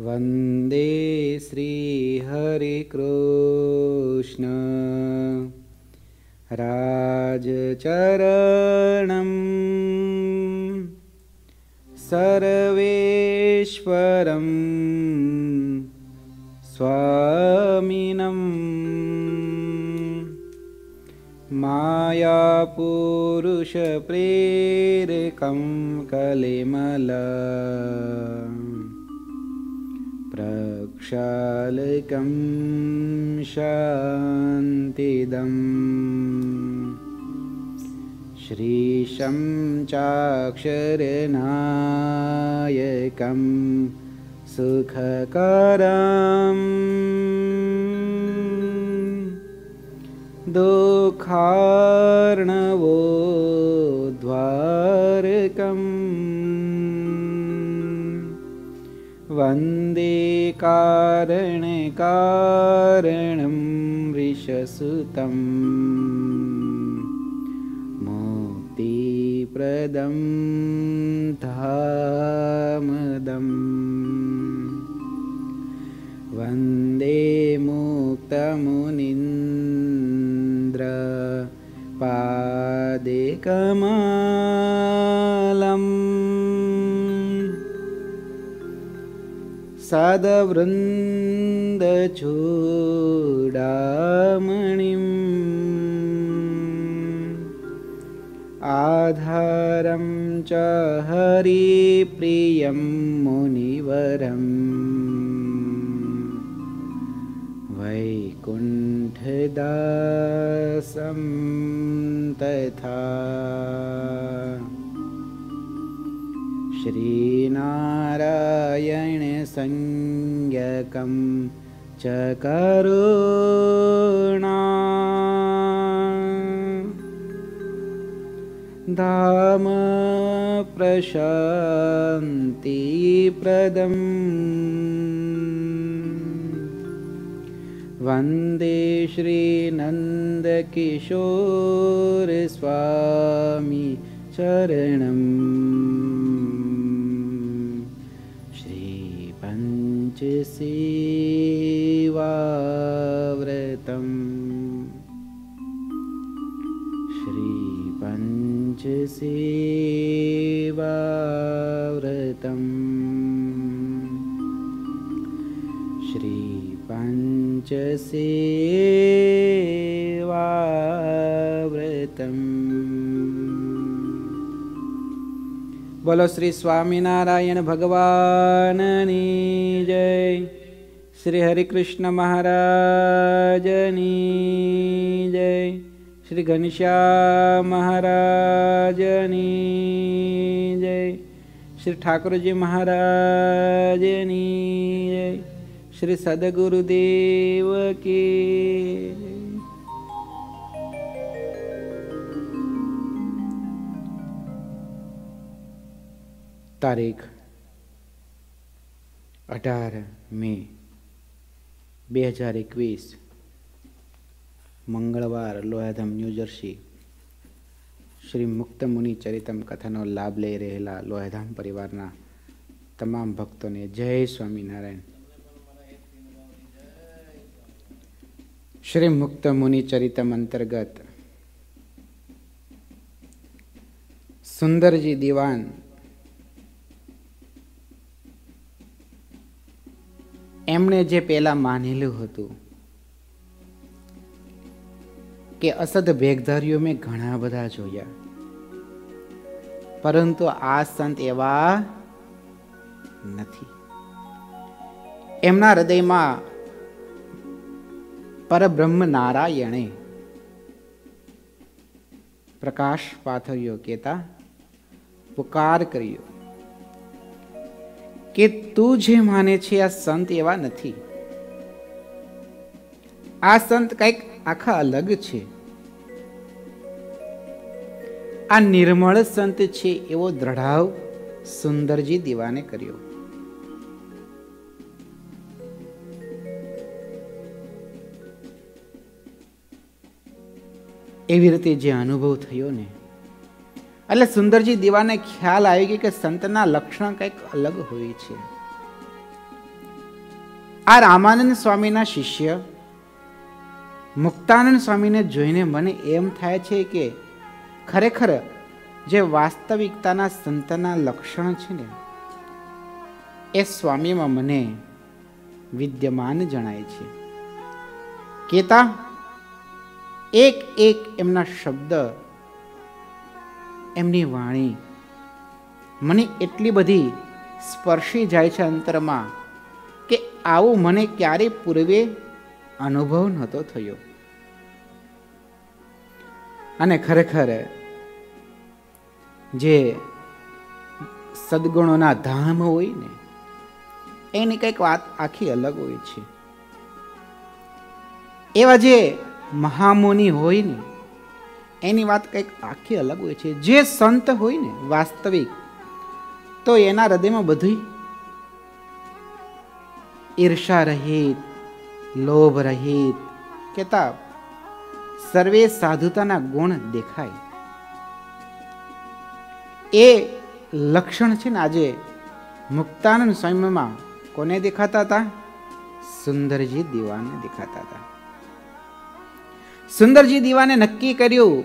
वन्दे श्रीहरिकृष्ण। राजचरणं सर्वेश्वरम्। स्वामिनम्। मायापूरुषप्रेरिकं कलिमल। प्रक्षालकं शान्तिदम् श्रीशं चाक्षरनायकं सुखकरम् दुःखार्णवो द्वारकम् वन्दे कारणकारणं वृषसुतम्। मुक्तिप्रदं धामदम्। वन्दे मुक्तमुनीन्द्र पादिकमालम् सदवृन्दचूडामणिम् आधारं च हरिप्रियं मुनिवरम्। वैकुण्ठदासं तथा श्रीनारायणसंज्ञकं च करुणा। धाम प्रशान्तिप्रदम् वन्दे श्रीनन्दकिशोरस्वामी चरणम् सिवाव्रतम् श्रीपञ्चवा व्रतम् श्रीपञ्चसीवाव्रतम् બોલો શ્રી સ્વામિનારાયણ ભગવાનની જય. શ્રી હરિકૃષ્ણ મહારાજની જય. શ્રી ઘનશ્યામ મહારાજની જય. શ્રી ઠાકોરજી મહારાજની જય. શ્રી સદગુરુદેવ કી તારીખ અઢાર મે બે હજાર એકવીસ, મંગળવાર લોયાધામ ન્યૂજર્સી શ્રી મુક્ત મુનિ ચરિતમ કથાનો લાભ લઈ રહેલા લોયાધામ પરિવારના તમામ ભક્તોને જય સ્વામિનારાયણ. શ્રી મુક્ત મુનિ ચરિતમ અંતર્ગત સુંદરજી દિવાન એમણે જે પહેલાં માનેલું હતું કે અસદ ભેગધારીઓ મેં ઘણા બધા જોયા. પરંતુ આ સંત એવા નથી. એમના હૃદયમાં પરબ્રહ્મ નારાયણે પ્રકાશ પાથર્યો કેતા પુકાર કર્યો. કે તું જે માને છે આ સંત એવા નથી. આ સંત કંઈક આખા અલગ છે. આ નિર્મળ સંત છે એવો દ્રઢાવ સુંદરજી દીવાને કર્યો. એવી રીતે જે અનુભવ થયો ને એટલે સુંદરજી દીવાને ખ્યાલ આવી ગયો કે સંતના લક્ષણ કંઈક અલગ હોય છે. આ રામાનંદ સ્વામીના શિષ્ય, મુક્તાનંદ સ્વામીને જોઈને મને એમ થાય છે કે ખરેખર જે વાસ્તવિકતાના સંતના લક્ષણ છે ને, એ સ્વામીમાં મને વિદ્યમાન જણાય છે. કેતા, એક એક એમના શબ્દ એમની વાણી. મને એટલી બધી સ્પર્શી જાય છે અંતરમાં કે આવું મને ક્યારે પૂર્વે અનુભવ નહોતો થયો. અને ખરેખર જે સદગુણોના ધામ હોય ને, એની કંઈક વાત આખી અલગ હોય છે. એવા જે મહામુનિ હોય ને એની વાત કંઈક આખી અલગ હોય છે. જે સંત હોય ને, વાસ્તવિક, તો એના હૃદયમાં બધું ઈર્ષા રહિત, લોભ રહિત, કેતા સર્વે સાધુતાના ગુણ દેખાય. એ લક્ષણ છે ને આજે મુક્તાનંદ સ્વયંમાં કોને દેખાતા હતા? સુંદરજી દીવાને દેખાતા હતા. સુંદરજી દીવાને નક્કી કર્યું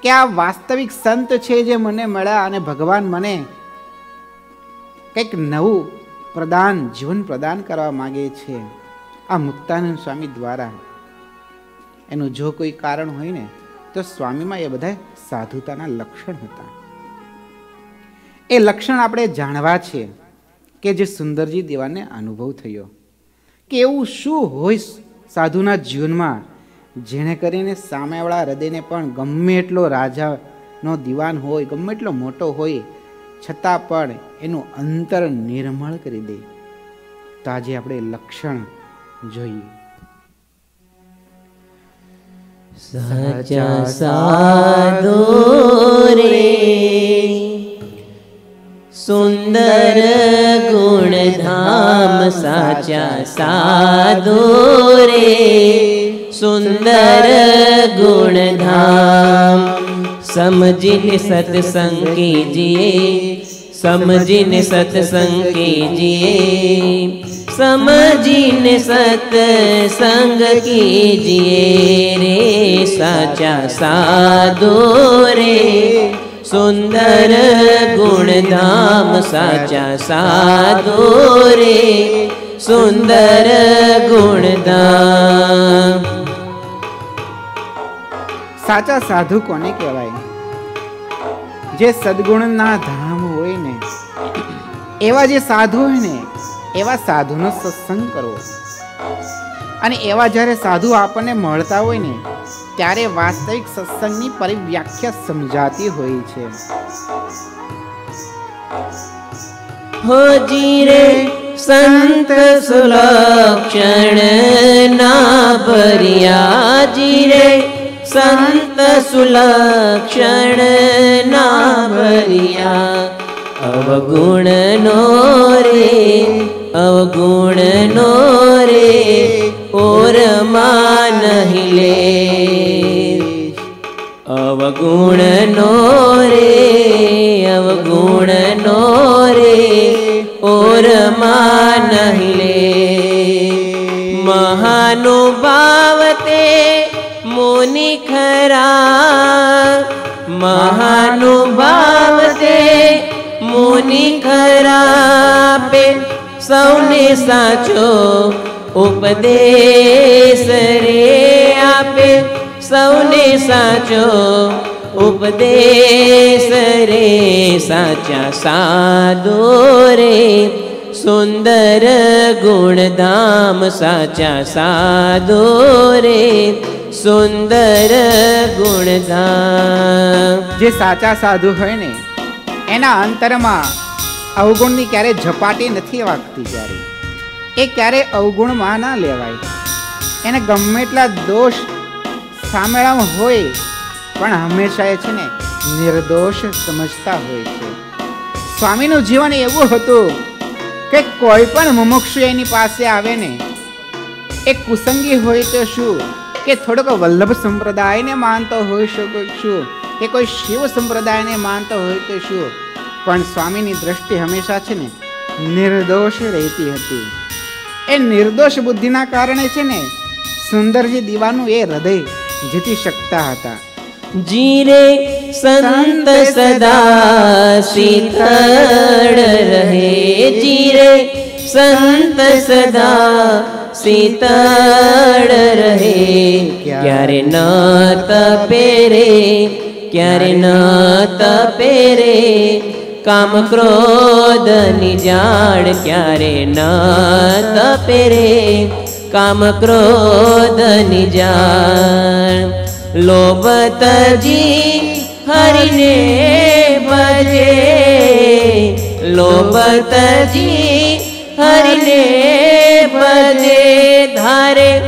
કે આ વાસ્તવિક સંત છે જે મને મળ્યા અને ભગવાન મને કંઈક નવું પ્રદાન, જીવન પ્રદાન કરવા માગે છે આ મુક્તાનંદ સ્વામી દ્વારા. એનું જો કોઈ કારણ હોય ને, તો સ્વામીમાં એ બધા સાધુતાના લક્ષણ હતા. એ લક્ષણ આપણે જાણવા છે કે જે સુંદરજી દેવાને અનુભવ થયો કે એવું શું હોય સાધુના જીવનમાં જેને કરીને સામેવાળા હૃદયને પણ ગમે એટલો રાજાનો દિવાન હોય ગમે એટલો મોટો હોય છતાં પણ એનું અંતર નિર્મળ કરી દે. તો આજે આપણે લક્ષણ જોઈએ. સાચા સાધુ રે સુંદર ગુણધામ સાચા સાધુ રે. સુંદર ગુણધામ. સમજીને સત્સંગ કીજીએ સમજીને સત્સંગ કીજીએ સમજીને સત્સંગ કીજીએ રે સાચા સાધો રે. સુંદર ગુણધામ સાચા સાધો રે. સુંદર ગુણધામ સાચા સાધુ કોને કહેવાય? જે સદગુણના ધામ હોય ને, એવા જે સાધુ હોય ને, એવા સાધુનો સત્સંગ કરવો. અને એવા જ્યારે સાધુ આપણને મળતા હોય ને, ત્યારે વાસ્તવિક સત્સંગની પરિવ્યાખ્યા સમજાતી હોય છે. હોજી રે સંત સુલક્ષણ ના ભર્યાજી રે સંત સુલક્ષણ ના ભર્યા અવગુણ નો રે અવગુણ નો રે ઓરમાં નહીં લે અવગુણ નો રે અવગુણ નો રે ઓરમાં નહીં લે મહાનુભાવ સૌને સાચો ઉપદેશ રે આપે. સૌને સાચો ઉપદેશ રે, સાચા સાધો રે. સુંદર ગુણધામ, સાચા સાધો રે. સુંદર ગુણધામ. જે સાચા સાધુ હોય ને, એના અંતરમાં અવગુણની ક્યારે ઝપાટી નથી વાગતી ક્યારે? એ ક્યારે અવગુણમાં ના લેવાય? એને ગમે એટલા દોષ સામેળામાં હોય, પણ હંમેશા એ છે ને નિર્દોષ સમજતા હોય છે. સ્વામીનું જીવન એવું હતું કે કોઈ પણ મુમુક્ષુ એની પાસે આવે ને, એ કુસંગી હોય તો શું? કે થોડોક વલ્લભ સંપ્રદાયને માનતો હોઈ શકો શું કે કોઈ શિવ સંપ્રદાયને માનતો હોય તો શું? પણ સ્વામીની દ્રષ્ટિ હંમેશા છે ને નિર્દોષ રહેતી હતી. એ નિર્દોષ બુદ્ધિના કારણે છે ને સુંદરજી દીવાનું એ હૃદય જીતી શકતા હતા. જીરે સંત સદા શીતળ રહે. જીરે સંત સદા શીતળ રહે. ક્યારે ન તપે રે ક્યારે ન તપે રે. કામ ક્રોધ નિજાડ ક્યારે ન તપે રે કામ ક્રોધ લોભ તજી હરિને ભજે. લોભતજી હરિને ભજે. ધારે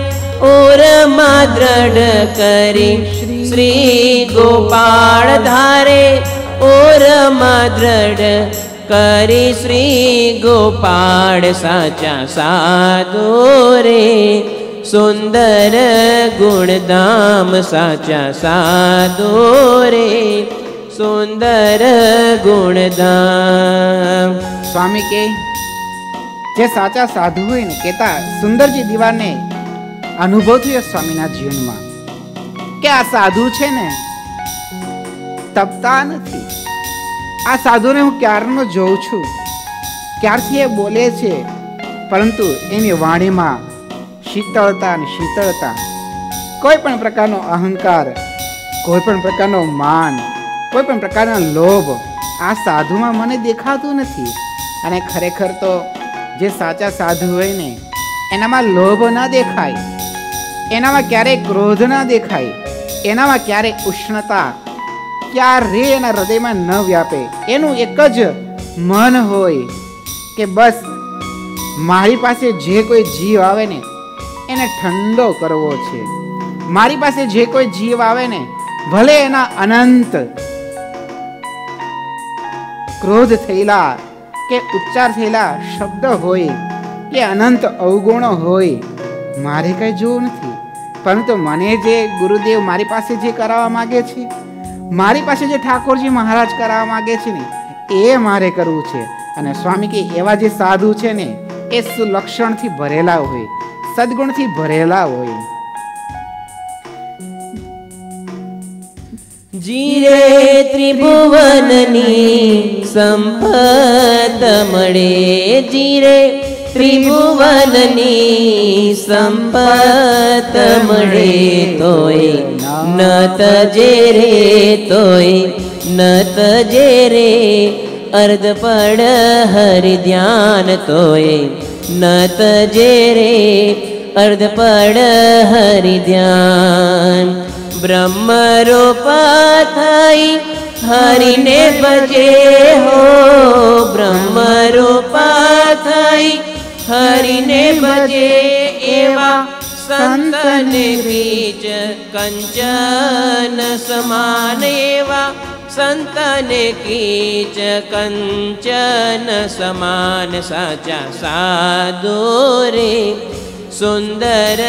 ઓરમાં દ્રઢ કરી શ્રી ગોપાળ ધારે. ઓરમાં દ્રઢ કરી શ્રી ગોપાળ સાચા સાધો રે સુંદર ગુણધામ સાચા સાધો રે સુંદર ગુણધામ સ્વામી કે જે સાચા સાધુ હોય ને કેતા સુંદરજી દીવાને અનુભવ થયો સ્વામીના જીવનમાં કે આ સાધુ છે ને તપતા નથી. આ સાધુને હું ક્યારનો જોઉં છું? ક્યારથી એ બોલે છે? પરંતુ એની વાણીમાં શીતળતા અને શીતળતા, કોઈ પણ પ્રકારનો અહંકાર, કોઈ પણ પ્રકારનો માન, કોઈ પણ પ્રકારનો લોભ આ સાધુમાં મને દેખાતું નથી. અને ખરેખર તો જે સાચા સાધુ હોય ને, એનામાં લોભ ના દેખાય, એનામાં ક્યારેય ક્રોધ ના દેખાય, એનામાં ક્યારેય ઉષ્ણતા ક્યારે એના હૃદયમાં ન વ્યાપે. એનું એક જ મન હોય કે બસ મારી પાસે જે કોઈ જીવ આવે ને, એને ઠંડો કરવો છે. મારી પાસે જે કોઈ જીવ આવે ને, ભલે એના અનંત ક્રોધ થયેલા કે ઉચ્ચાર થયેલા શબ્દ હોય, કે અનંત અવગુણો હોય, મારે કઈ જોવું નથી. પરંતુ મને જે ગુરુદેવ મારી પાસે જે કરાવવા માગે છે મારી પાસે જે ઠાકોરજી મહારાજ કરાવવા માંગે છે ને, એ મારે કરવું છે. અને સ્વામી કે એવા જે સાધુ છે ને, એ સુલક્ષણથી ભરેલા હોય, સદગુણથી ભરેલા હોય. જીરે ત્રિભુવનની સંપત મળે, જીરે ત્રિભુવનની સંપત મળે તોય न तजे रे तोय न तजे रे अर्ध पड हरि ध्यान तुय न तजे रे अर्धपड हरि ध्यान। ब्रह्मरोपाय हरि ने बजे हो। ब्रह्म ब्रह्मरोपा हरि ने बजे एवा સંતને બીજ કંચન સમાન એવા સંતને કીચ કંચન સમાન સાચા સાધુ રે સુંદર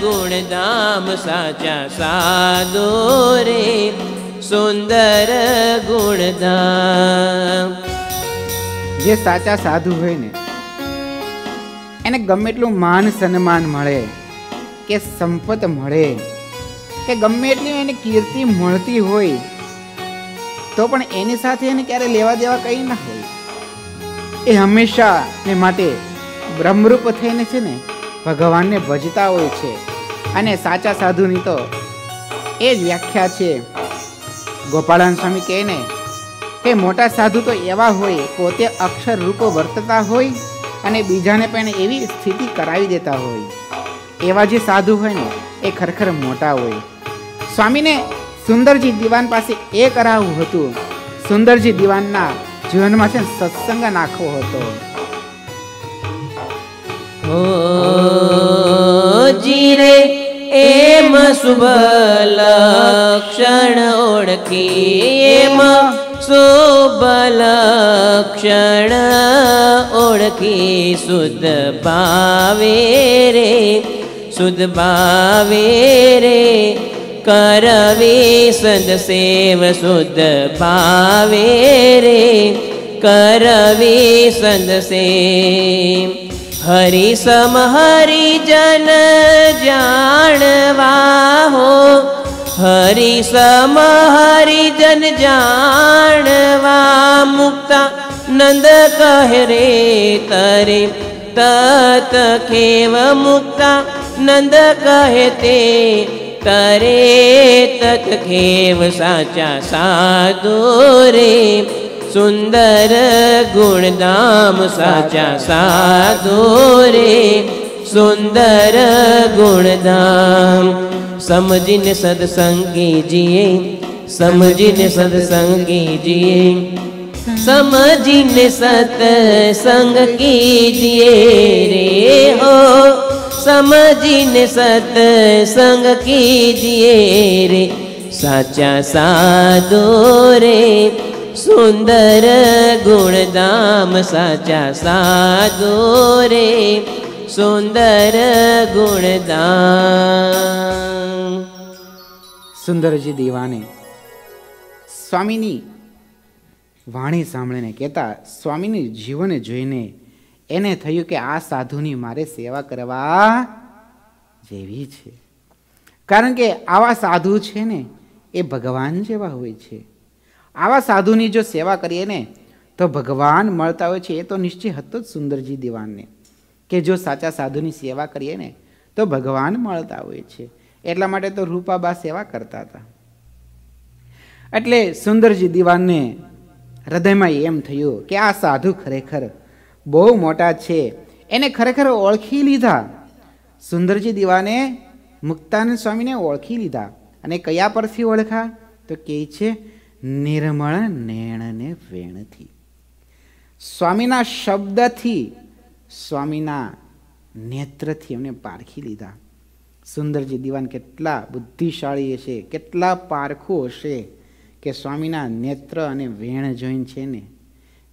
ગુણધામ સાચા સાધુ રે સુંદર ગુણધામ જે સાચા સાધુ હોય ને એને ગમે એટલું માન સન્માન મળે કે સંપત મળે, કે ગમે એટલી એને કીર્તિ મળતી હોય, તો પણ એની સાથે એને ક્યારે લેવા દેવા કંઈ ના હોય. એ હંમેશા ને માટે બ્રહ્મરૂપ થઈને છે ને, ભગવાનને ભજતા હોય છે. અને સાચા સાધુની તો એ જ વ્યાખ્યા છે. ગોપાળાન સ્વામી કહે ને કે મોટા સાધુ તો એવા હોય, પોતે અક્ષર રૂપો વર્તતા હોય અને બીજાને પણ એવી સ્થિતિ કરાવી દેતા હોય. એવા જે સાધુ હોય ને, એ ખરેખર મોટા હોય. સ્વામીને સુંદરજી દિવાન પાસે એ કરાવવું હતું. સુંદરજી દિવાનના જીવનમાં છે સત્સંગ નાખવો હતો. જીરે એમ શુભ લક્ષણ ઓળખી, એમ શુભ લક્ષણ ઓળખી, શુદ્ધ ભાવે રે. શુદ્ધ ભાવે રે. કરવે સદસેવ સેવ શુદ્ધ ભાવે રે. કરવે સંત સેવ હરિ સમ હરિજન જાણવા હો હરિ સમ હરિજન જાણવા મુક્તા નંદ કહે રે તરે. તત ખેવ મુક્તા નંદ કહે તે કરે તત ખેવ સાચા સાધુ રે. સુંદર ગુણધામ સાચા સાધુ રે. સુંદર ગુણધામ. સમજીને સત્સંગી જીએ, સમજીને સત્સંગી જીએ. સમજીને સત્સંગ કીજીએ રે હો. સમજીને સતસંગ કીજીએ રે સાચા સાધો રે સુંદર ગુણધામ સાચા સાધો રે સુંદર ગુણધામ સુંદરજી દીવાને સ્વામીની વાણી સાંભળીને કહેતા સ્વામીની જીવન જોઈને એને થયું કે આ સાધુની મારે સેવા કરવા જેવી છે. કારણ કે આવા સાધુ છે ને, એ ભગવાન જેવા હોય છે. આવા સાધુની જો સેવા કરીએ ને, તો ભગવાન મળતા હોય છે. એ તો નિશ્ચય હતો જ સુંદરજી દિવાનને, કે જો સાચા સાધુની સેવા કરીએ ને, તો ભગવાન મળતા હોય છે. એટલા માટે તો રૂપાબા સેવા કરતા હતા. એટલે સુંદરજી દિવાનને હૃદયમાં એમ થયું કે આ સાધુ ખરેખર બહુ મોટા છે. એને ખરેખર ઓળખી લીધા. સુંદરજી દીવાને, મુક્તાનંદ સ્વામીને ઓળખી લીધા. અને કયા પરથી ઓળખા તો કે છે, નિર્મળ નેણને વેણથી. સ્વામીના શબ્દથી, સ્વામીના નેત્રથી એમને પારખી લીધા. સુંદરજી દીવાન કેટલા બુદ્ધિશાળી હશે, કેટલા પારખું હશે કે સ્વામીના નેત્ર અને વેણ જોઈને છે ને.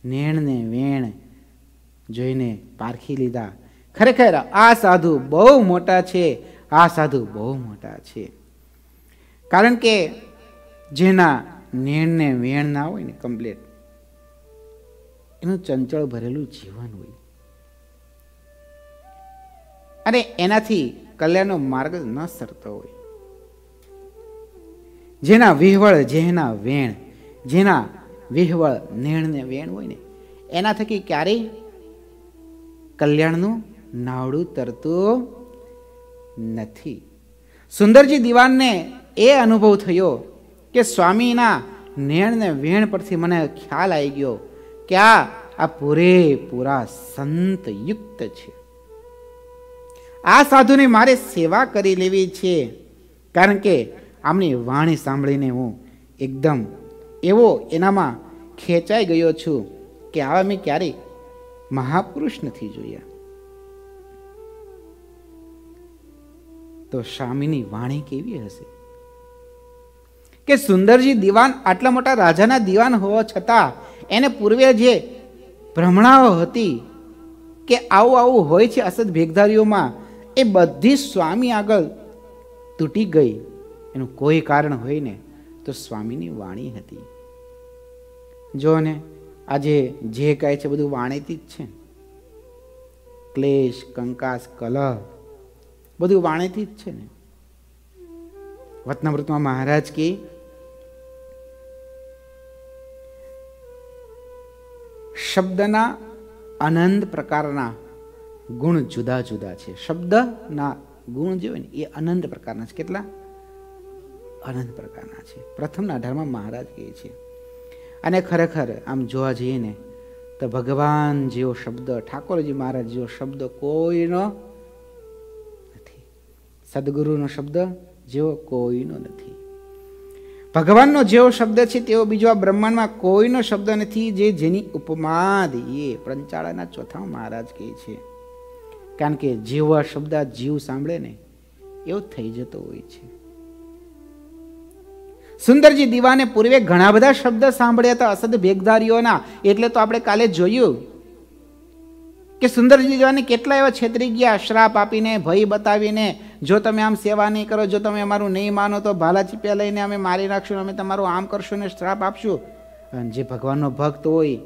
નેણને વેણ જોઈને પારખી લીધા. ખરેખર આ સાધુ બહુ મોટા છે, આ સાધુ બહુ મોટા છે. કારણ કે જેના નેણ ને વેણ ના હોય ને કમ્પ્લેટ એનું ચંચળ ભરેલું જીવન હોય. અને એનાથી કલ્યાણનો માર્ગ ન સરતો હોય. જેના વિહવળ જેના વેણ, જેના વિહવળ નેણ ને વેણ હોય ને એના થકી ક્યારેય કલ્યાણનું નાવડું તરતું નથી. સુંદરજી દિવાનને એ અનુભવ થયો કે સ્વામીના નેણ ને વેણ પરથી મને ખ્યાલ આવી ગયો કે આ આ પૂરેપૂરા સંત યુક્ત છે. આ સાધુની મારે સેવા કરી લેવી છે કારણ કે આમની વાણી સાંભળીને હું એકદમ એવો એનામાં ખેંચાઈ ગયો છું કે આવા મેં ક્યારેય મહાપુરુષ નથી જોયા તો સ્વામીની વાણી કેવી હશે? કે સુંદરજી દિવાન, આટલા મોટા રાજાના દિવાન હોવા છતાં એને પૂર્વે જે ભ્રમણાઓ હતી કે આવું આવું હોય છે અસદ ભેગધારીઓમાં, એ બધી સ્વામી આગળ તૂટી ગઈ. એનું કોઈ કારણ હોય ને તો સ્વામીની વાણી હતી. જો ને આજે જે કહે છે બધું વાણીથી જ છે. ક્લેશ, કંકાસ, કલહ, બધું વાણીથી જ છે ને. વતનામૃતમાં મહારાજ કે, શબ્દના અનંત પ્રકારના ગુણ જુદા જુદા છે. શબ્દના ગુણ જે હોય ને, એ અનંત પ્રકારના છે. કેટલા? અનંત પ્રકારના છે. પ્રથમના ધર્મ મહારાજ કહે છે અને ખરેખર આમ જોવા જઈએ ને તો ભગવાન જેવો શબ્દ, ઠાકોરજી મહારાજ જેવો શબ્દ કોઈનો નથી. સદગુરુનો શબ્દ જેવો કોઈનો નથી. ભગવાનનો જેવો શબ્દ છે તેવો બીજો આ બ્રહ્માંડમાં કોઈનો શબ્દ નથી જે જેની ઉપમા દઈએ પંચાળાના ચોથા મહારાજ કહે છે. કારણ કે જેવો શબ્દ જીવ સાંભળે ને, એવો થઈ જતો હોય છે. સુંદરજી દીવાને પૂર્વે ઘણા બધા શબ્દ સાંભળ્યા હતા, અસદ ભેગધારીઓના. એટલે તો આપણે કાલે જોયું કે સુંદરજી દીવાને કેટલા એવા છેતરી ગયા, શ્રાપ આપીને, ભય બતાવીને, જો તમે આમ સેવા નહીં કરો, જો તમે અમારું નહીં માનો, તો ભાલા ચીપ્યા લઈને અમે મારી નાખશું અમે તમારું આમ કરશું ને શ્રાપ આપશું. અને જે ભગવાનનો ભક્ત હોય,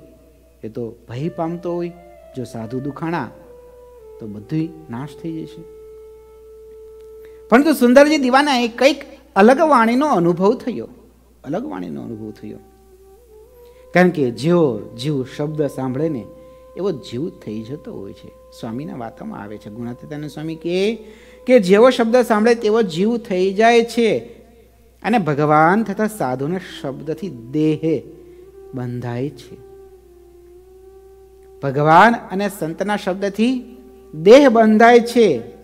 એ તો ભય પામતો હોય. જો સાધુ દુખાણા, તો બધું નાશ થઈ જશે. પરંતુ સુંદરજી દીવાના એ કંઈક અલગ વાણીનો અનુભવ થયો. અલગ વાણીનો અનુભવ થયો. કારણ કે જેવો જીવ શબ્દ સાંભળે ને, એવો જીવ થઈ જતો હોય છે. સ્વામીના વાતોમાં આવે છે. ગુણાતીતાના સ્વામી કે કે જેવો શબ્દ સાંભળે તેવો જીવ થઈ જાય છે અને ભગવાન તથા સાધુના શબ્દથી દેહ બંધાય છે. ભગવાન અને સંતના શબ્દથી દેહ બંધાય છે.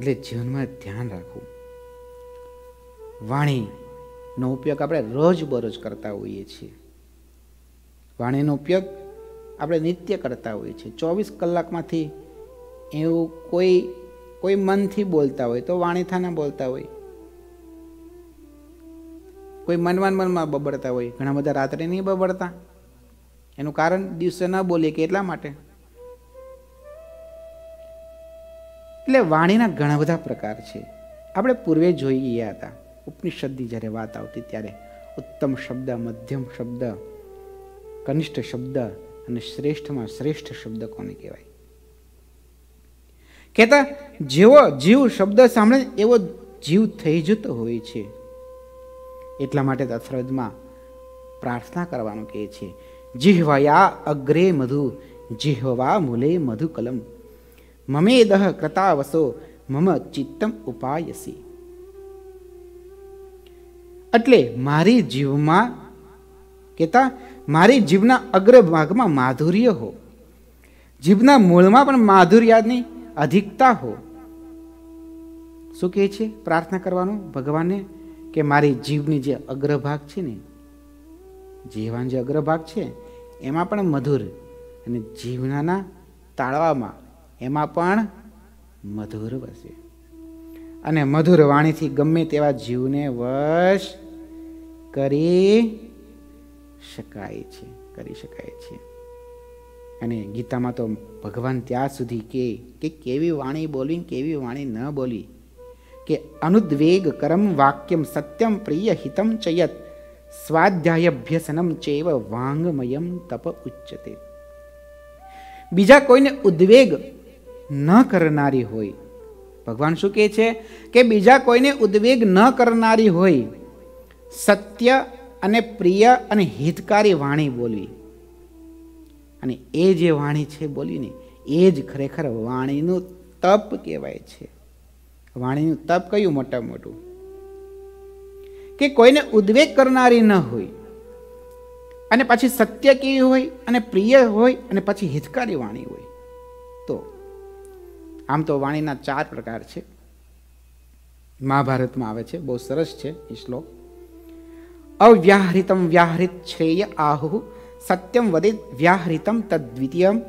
એટલે જીવનમાં ધ્યાન રાખવું. વાણીનો ઉપયોગ આપણે રોજબરોજ કરતા હોઈએ છીએ. વાણીનો ઉપયોગ આપણે નિત્ય કરતા હોઈએ છીએ. ચોવીસ કલાકમાંથી એવું કોઈ કોઈ મનથી બોલતા હોય તો વાણી થાને બોલતા હોય. કોઈ મનમાં મનમાં બબડતા હોય. ઘણા બધા રાત્રે નહીં બબડતા. એનું કારણ દિવસે ન બોલીએ કે એટલા માટે? એટલે વાણીના ઘણા બધા પ્રકાર છે. આપણે પૂર્વે જોઈ ગયા હતા. ઉપનિષદની જ્યારે વાત આવતી ત્યારે ઉત્તમ શબ્દ, મધ્યમ શબ્દ, કનિષ્ઠ શબ્દ અને શ્રેષ્ઠમાં શ્રેષ્ઠ શબ્દ કોને કહેવાય? કહેતા, જેવો જીવ શબ્દ સાંભળે એવો જીવ થઈ જતો હોય છે. એટલા માટે દશરથમાં પ્રાર્થના કરવાનું કહે છે. જીહવયા અગ્રે મધુ જીહવા મૂલે મધુ કલમ મમેદહ કૃતાવસો મમ ચિત્તમ ઉપાયસી એટલે મારી જીવમાં કહેતા મારી જીવના અગ્રભાગમાં માધુર્ય હો જીભના મૂળમાં પણ માધુર્યાની અધિકતા હો શું કહે છે પ્રાર્થના કરવાનું ભગવાનને કે મારી જીભની જે અગ્રભાગ છે ને જીવન જે અગ્રભાગ છે એમાં પણ મધુર અને જીવનાના તાળવામાં એમાં પણ મધુર વસે. અને મધુર વાણીથી ગમે તેવા જીવને વશ કરી શકાય છે, કરી શકાય છે. અને ગીતામાં તો ભગવાન ત્યાં સુધી કે કે કેવી વાણી બોલી કેવી વાણી ન બોલી, કે અનુદ્વેગ કરમ વાક્યમ સત્યમ પ્રિય હિતમ ચયત સ્વાધ્યાયભ્યસનમ ચેવ વાંગમયમ તપ ઉચ્ચતે બીજા કોઈને ઉદ્વેગ ન કરનારી હોય. ભગવાન શું કહે છે? કે બીજા કોઈને ઉદ્વેગ ન કરનારી હોય, સત્ય અને પ્રિય અને હિતકારી વાણી બોલવી. અને એ જે વાણી છે બોલીને, એ જ ખરેખર વાણીનું તપ કહેવાય છે. વાણીનું તપ કયું મોટા મોટું? કે કોઈને ઉદ્વેગ કરનારી ન હોય, અને પછી સત્ય કેવી હોય, અને પ્રિય હોય, અને પછી હિતકારી વાણી હોય. આમ તો વાણીના ચાર પ્રકાર છે. મહાભારતમાં આવે છે, બહુ સરસ છે એ શ્લોક. અવ્યાહૃતમ વ્યાહૃત શ્રેય આહુ, સત્યમ વદેત વ્યાહૃતમ તદ્વિતીયમ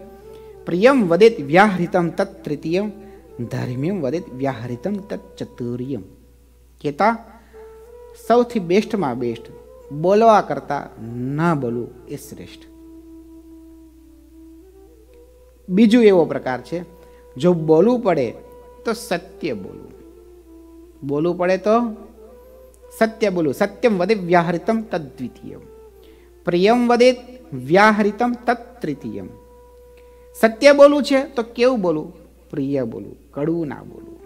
પ્રિયમ વદેત વ્યાહૃતમ તત્તૃતીયમ ધર્મ્યમ વદેત વ્યાહૃતમ તત્ચતુર્યમ કહેતા સૌથી બેસ્ટમાં બેસ્ટ, બોલવા કરતા ન બોલવું એ શ્રેષ્ઠ. બીજું એવો પ્રકાર છે જો બોલવું પડે તો સત્ય બોલવું. બોલવું પડે તો સત્ય બોલવું. સત્યમ વદે વ્યાહરિતમ તદ્વિતીયમ. પ્રિયમ વદે વ્યાહરિતમ તત્તૃતીયમ. સત્ય બોલવું છે તો કેવું બોલવું? પ્રિય બોલવું. કડવું ના બોલવું.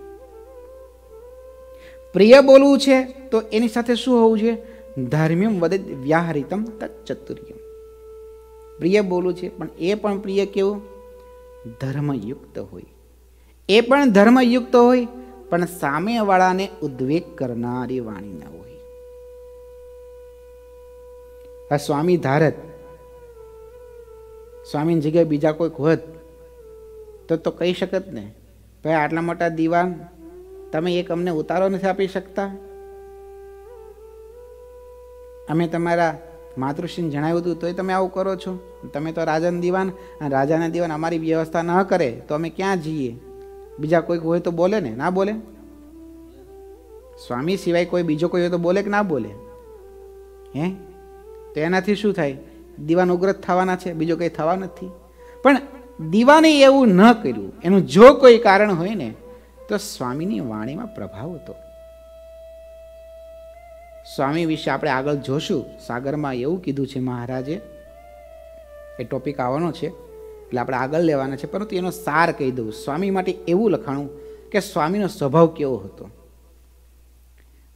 પ્રિય બોલવું છે તો એની સાથે શું હોવું જોઈએ? ધાર્મ્યમ વદે વ્યાહરિતમ તત્ચતુર્યમ પ્રિય બોલવું છે પણ એ પણ પ્રિય કેવું? ધર્મયુક્ત હોય. એ પણ ધર્મયુક્ત હોય, પણ સામેવાળાને ઉદ્વેગ કરનારી વાણી ન હોય. આ સ્વામી ધારત. સ્વામીની જગ્યાએ બીજા કોઈક હોત, તો તો કહી શકત ને, ભાઈ, આટલા મોટા દીવાન, તમે એક અમને ઉતારો નથી આપી શકતા? અમે તમારા માતૃશ્રીને જણાવ્યું હતું, તોય તમે આવું કરો છો. તમે તો રાજાના દીવાન રાજાના દીવાન અમારી વ્યવસ્થા ન કરે, તો અમે ક્યાં જઈએ? બીજા કોઈક હોય તો બોલે ને, ના બોલે? સ્વામી સિવાય કોઈ બીજો કોઈ હોય તો બોલે કે ના બોલે? હે? તો એનાથી શું થાય? દીવાન ઉગ્ર થવાના છે, બીજો કંઈ થવા નથી. પણ દીવાને એવું ન કર્યું, એનું જો કોઈ કારણ હોય ને, તો સ્વામીની વાણીમાં પ્રભાવ હતો. સ્વામી વિશે આપણે આગળ જોશું. સાગરમાં એવું કીધું છે મહારાજે, એ ટોપિક આવવાનો છે. એટલે આપણે આગળ લેવાના છે. પરંતુ એનો સાર કહી દઉં. સ્વામી માટે એવું લખાણું કે સ્વામીનો સ્વભાવ કેવો હતો.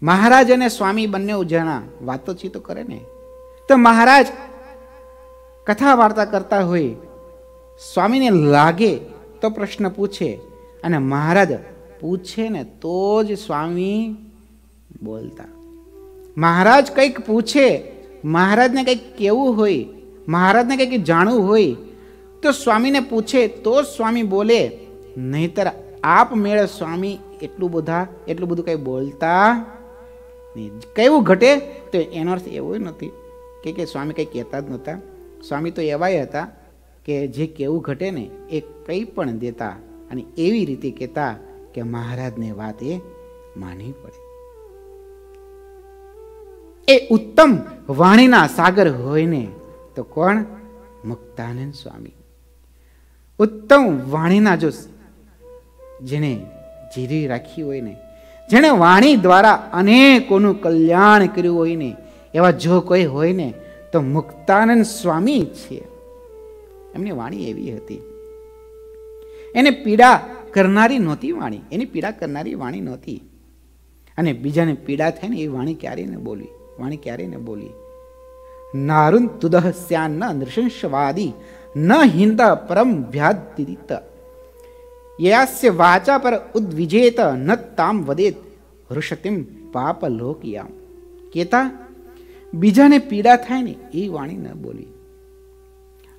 મહારાજ અને સ્વામી બંને જણા વાતોચીતો કરે ને. તો મહારાજ કથા વાર્તા કરતા હોય. સ્વામીને લાગે તો પ્રશ્ન પૂછે. અને મહારાજ પૂછે ને તો જ સ્વામી બોલતા. મહારાજ કંઈક પૂછે. મહારાજને કંઈક કેવું હોય. મહારાજને કંઈક જાણવું હોય. તો સ્વામીને પૂછે, તો સ્વામી બોલે, નહીતર આપ મેળ સ્વામી એટલું બધા, એટલું બધું કંઈ બોલતા નહીં. કેવું ઘટે તો એનો અર્થ એવો નથી કે કે સ્વામી કંઈ કહેતા જ નહોતા. સ્વામી તો એવાય હતા કે જે કેવું ઘટે ને એ કંઈ પણ દેતા અને એવી રીતે કહેતા કે મહારાજને વાત એ માનવી પડે. એ ઉત્તમ વાણીના સાગર હોય ને તો કોણ? મુક્તાનંદ સ્વામી. ઉત્તમ વાણીના જો જેને જીરી રાખી હોય ને, જેણે વાણી દ્વારા અનેકોનું કલ્યાણ કર્યું હોય ને, એવા જો કોઈ હોય ને, તો મુક્તાનંદ સ્વામી છે. એમની વાણી એવી હતી. એને પીડા કરનારી નહોતી વાણી, એની પીડા કરનારી વાણી નહોતી. અને બીજાને પીડા થાય ને, એ વાણી ક્યારેય ન બોલી વાણી ક્યારેય ન બોલી નારુન તુદહ સ્યાન નૃશંસવાદી ન હિંદ પરમ વ્યાદિત યાસ્ય વાચા પર ઉદ્વિજેત ન તામ વદેત હૃષતિમ પાપ લોકયામ કેતા બીજાને પીડા થાય ને એ વાણી ન બોલી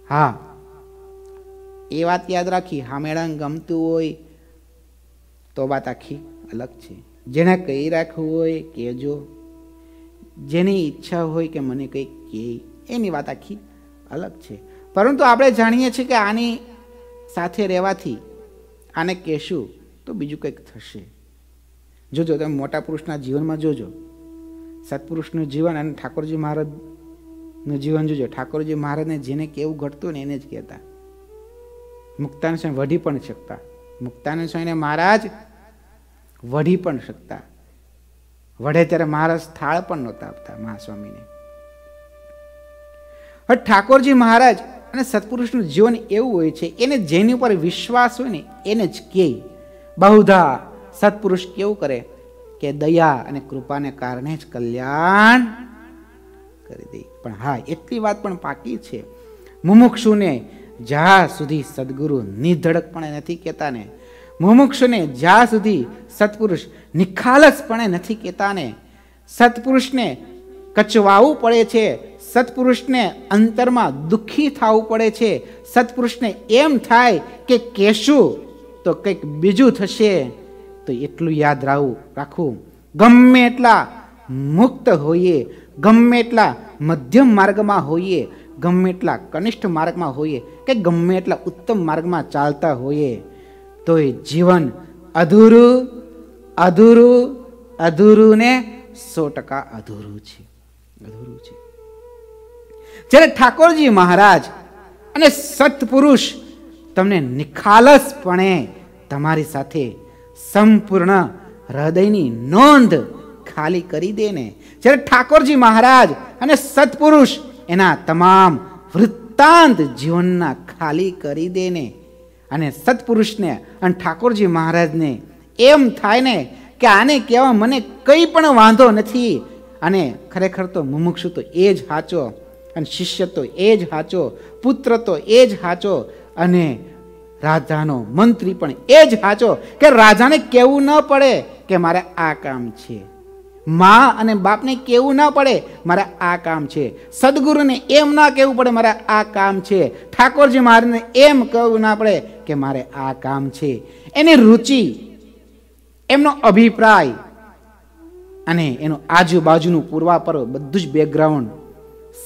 હા એ વાત યાદ રાખી હામેળાને ગમતું હોય તો વાત આખી અલગ છે જેને કહી રાખવું હોય કહેજો જેની ઈચ્છા હોય કે મને કંઈક કહે એની વાત આખી અલગ છે પરંતુ આપણે જાણીએ છીએ કે આની સાથે રહેવાથી આને કહેશું તો બીજું કંઈક થશે. જોજો, તમે મોટા પુરુષના જીવનમાં જોજો. સત્પુરુષનું જીવન અને ઠાકોરજી મહારાજનું જીવન જોજો. ઠાકોરજી મહારાજને જેને કેવું ઘટતું ને એને જ કહેતા. મુક્તાન સ્વામી વઢી પણ શકતા. મુક્તાન સ્વામીને મહારાજ વઢી પણ શકતા. વઢે ત્યારે મહારાજ થાળ પણ નહોતા આપતા મહાસ્વામીને. ઠાકોરજી મહારાજ અને સત્પુરુષનું જીવન એવું હોય છે, એને જેની ઉપર વિશ્વાસ હોય ને, એને જ કે. બહુધા સત્પુરુષ કેવું કરે? કે દયા અને કૃપાને કારણે જ કલ્યાણ કરી દે. પણ હા, એટલી વાત પણ પાકી છે. મુમુક્ષુને જ્યાં સુધી સદગુરુ નિધડકપણે નથી કહેતા ને, મુમુક્ષુને જ્યાં સુધી સત્પુરુષ નિખાલસપણે નથી કહેતા ને, સત્પુરુષને કચવાવું પડે છે. સત્પુરુષને અંતરમાં દુઃખી થવું પડે છે. સત્પુરુષને એમ થાય કે કહેશું, તો કંઈક બીજું થશે. તો એટલું યાદ રાખવું રાખવું ગમે એટલા મુક્ત હોઈએ, ગમે એટલા મધ્યમ માર્ગમાં હોઈએ, ગમે એટલા કનિષ્ઠ માર્ગમાં હોઈએ, કે ગમે એટલા ઉત્તમ માર્ગમાં ચાલતા હોઈએ તો એ જીવન અધૂરું અધૂરું અધૂરું ને સો ટકા અધૂરું છે. અધૂરું છે. જ્યારે ઠાકોરજી મહારાજ અને સત્પુરુષ તમને નિખાલસપણે તમારી સાથે સંપૂર્ણ હૃદયની નોંધ ખાલી કરી દે ને, જ્યારે ઠાકોરજી મહારાજ અને સત્પુરુષ એના તમામ વૃત્તાંત જીવનના ખાલી કરી દે ને, અને સત્પુરુષને અને ઠાકોરજી મહારાજને એમ થાય ને કે આને કહેવા મને કંઈ પણ વાંધો નથી અને ખરેખર તો મુમુક્ષુ તો એ જ સાચો અને શિષ્ય તો એ જ સાચો પુત્ર તો એ જ સાચો અને રાજાનો મંત્રી પણ એ જ સાચો કે રાજાને કેવું ન પડે કે મારે આ કામ છે. મા અને બાપને કેવું ના પડે મારે આ કામ છે. સદગુરુને એમ ના કહેવું પડે મારે આ કામ છે. ઠાકોરજી મહારાજને એમ કહેવું ના પડે કે મારે આ કામ છે. એની રુચિ, એમનો અભિપ્રાય અને એનું આજુબાજુનું પૂર્વાપર બધું જ બેકગ્રાઉન્ડ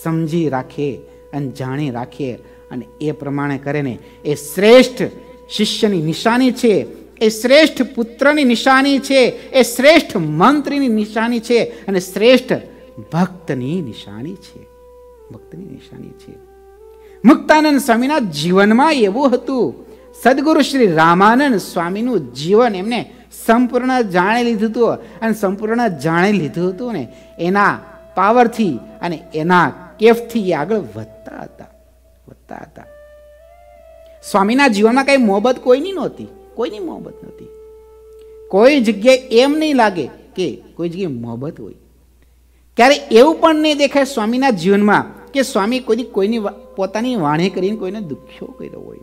સમજી રાખીએ અને જાણી રાખીએ અને એ પ્રમાણે કરે ને એ શ્રેષ્ઠ શિષ્યની નિશાની છે, એ શ્રેષ્ઠ પુત્રની નિશાની છે, એ શ્રેષ્ઠ મંત્રીની નિશાની છે અને શ્રેષ્ઠ ભક્તની નિશાની છે. ભક્તની નિશાની છે. મુક્તાનંદ સ્વામીના જીવનમાં એવું હતું સદગુરુ શ્રી રામાનંદ સ્વામીનું જીવન એમને સંપૂર્ણ જાણી લીધું હતું અને સંપૂર્ણ જાણી લીધું હતું ને એના પાવરથી અને એના કેફથી આગળ વધતા હતા વધતા હતા. સ્વામીના જીવનમાં કઈ મોહબત કોઈની નહોતી, કોઈની મોહબત નહોતી. કોઈ જગ્યાએ એમ નહીં લાગે કે કોઈ જગ્યાએ મોહબત હોય. ક્યારે એવું પણ નહીં દેખાય સ્વામીના જીવનમાં કે સ્વામી કોઈની કોઈની પોતાની વાણી કરીને કોઈને દુખ્યો કર્યો હોય.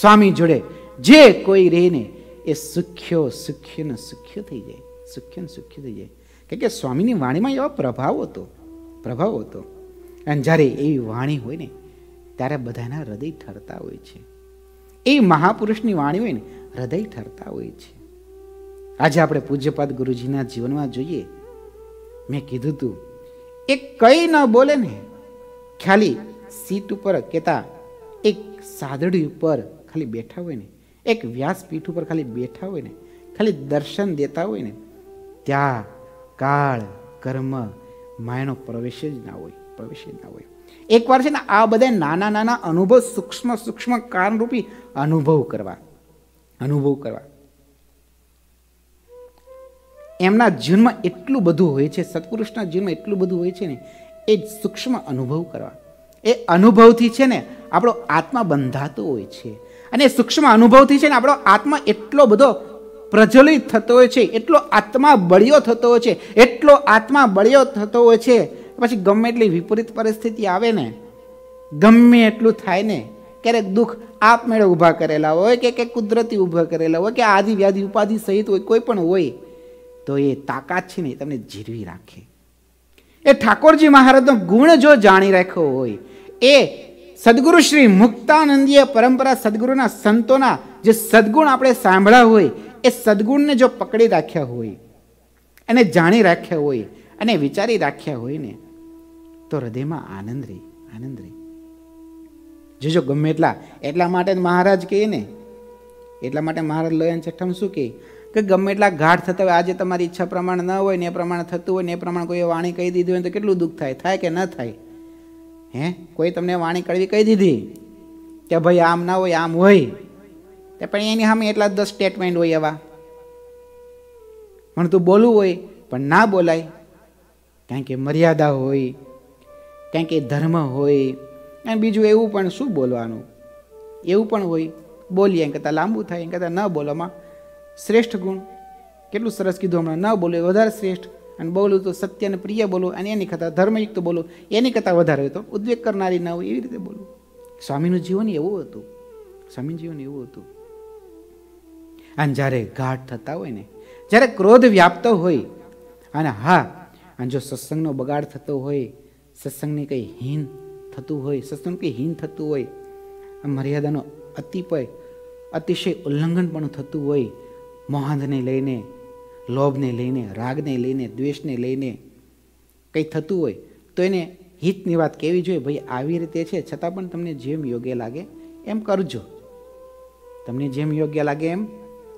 સ્વામી જોડે જે કોઈ રહીને એ સુખ્યો, સુખ્ય ને સુખ્ય થઈ જાય, સુખ્ય ને સુખ્ય થઈ જાય. કારણ કે સ્વામીની વાણીમાં એવો પ્રભાવ હતો પ્રભાવ હતો. અને જ્યારે એવી વાણી હોય ને, ત્યારે બધાના હૃદય ઠરતા હોય છે. એ મહાપુરુષની વાણી હોય ને, હૃદય ઠરતા હોય છે. આજે આપણે પૂજ્યપાદ ગુરુજીના જીવનમાં જોઈએ. મેં કીધું તું, એ કઈ ન બોલે ને. ખાલી સીટ ઉપર કેતા એક સાદડી ઉપર ખાલી બેઠા હોય ને, એક વ્યાસપીઠ ઉપર ખાલી બેઠા હોય ને, ખાલી દર્શન દેતા હોય ને, ત્યાં કાળ, કર્મ, માયાનો પ્રવેશ જ ના હોય, પ્રવેશ જ ના હોય. એકવાર છે ને આ બધા નાના નાના અનુભવ સૂક્ષ્મ સૂક્ષ્મ કારણરૂપી અનુભવ કરવા અનુભવ કરવા. એમના જીવનમાં એટલું બધું હોય છે, સત્પુરુષના જીવનમાં એટલું બધું હોય છે ને, એ સૂક્ષ્મ અનુભવ કરવા. એ અનુભવથી છે ને આપણો આત્મા બંધાતો હોય છે. અને સૂક્ષ્મ અનુભવથી છે ને આપણો આત્મા એટલો બધો પ્રજ્વલિત થતો હોય છે, એટલો આત્મા બળિયો થતો હોય છે, એટલો આત્મા બળિયો થતો હોય છે, પછી ગમે એટલી વિપરીત પરિસ્થિતિ આવે ને, ગમે એટલું થાય ને, ક્યારેક દુઃખ આપમેળે ઊભા કરેલા હોય કે કે કુદરતી ઊભા કરેલા હોય કે આદિ વ્યાધિ ઉપાધિ સહિત હોય, કોઈ પણ હોય, તો એ તાકાત છે ને તમને જીરવી રાખે. એ ઠાકોરજી મહારાજનો ગુણ જો જાણી રાખ્યો હોય, એ સદગુરુ શ્રી મુક્તાનંદીય પરંપરા સદગુરુના સંતોના જે સદગુણ આપણે સાંભળ્યા હોય, એ સદગુણને જો પકડી રાખ્યા હોય અને જાણી રાખ્યા હોય, અને વિચારી રાખ્યા હોય ને, તો હૃદયમાં આનંદ રહે આનંદ રહે. જોજો ગમે એટલા એટલા માટે મહારાજ કહે ને, એટલા માટે મહારાજ લોયન છઠ્ઠમ શું કહે? કે ગમે એટલા ઘાટ થતા હોય, આજે તમારી ઈચ્છા પ્રમાણે ન હોય ને એ પ્રમાણે થતું હોય ને એ પ્રમાણે કોઈ વાણી કહી દીધી હોય તો કેટલું દુઃખ થાય? થાય કે ન થાય? હે? કોઈ તમને વાણી કડવી કહી દીધી? કે ભાઈ આમ ના હોય, આમ હોય. તે પણ એની સામે એટલા દસ સ્ટેટમેન્ટ હોય એવા. પણ તું બોલવું હોય, પણ ના બોલાય. કારણ કે મર્યાદા હોય, કારણ કે ધર્મ હોય, અને બીજું એવું પણ શું બોલવાનું? એવું પણ હોય. બોલીએ એમ કરતાં લાંબુ થાય એમ કરતાં ન બોલવામાં શ્રેષ્ઠ ગુણ. કેટલું સરસ કીધું હમણાં, ન બોલે, વધારે શ્રેષ્ઠ. અને બોલું તો સત્ય અને પ્રિય બોલું અને એની કરતાં ધર્મયુક્ત બોલું, એની કરતાં વધારે તો ઉદ્વેગ કરનારી ના હોય એવી રીતે બોલું. સ્વામીનું જીવન એવું હતું, સ્વામીનું જીવન એવું હતું. અને જ્યારે ગાઢ થતા હોય ને, જ્યારે ક્રોધ વ્યાપતો હોય, અને હા, અને જો સત્સંગનો બગાડ થતો હોય, સત્સંગની કંઈ હીન થતું હોય સત્સંગ કંઈ હીન થતું હોય, આ મર્યાદાનો અતિપય, અતિશય ઉલ્લંઘન પણ થતું હોય, મોહાંધને લઈને લોભને લઈને, રાગને લઈને, દ્વેષને લઈને કંઈ થતું હોય, તો એને હિતની વાત કેવી જોઈએ. ભાઈ, આવી રીતે છે, છતાં પણ તમને જેમ યોગ્ય લાગે એમ કરજો. તમને જેમ યોગ્ય લાગે એમ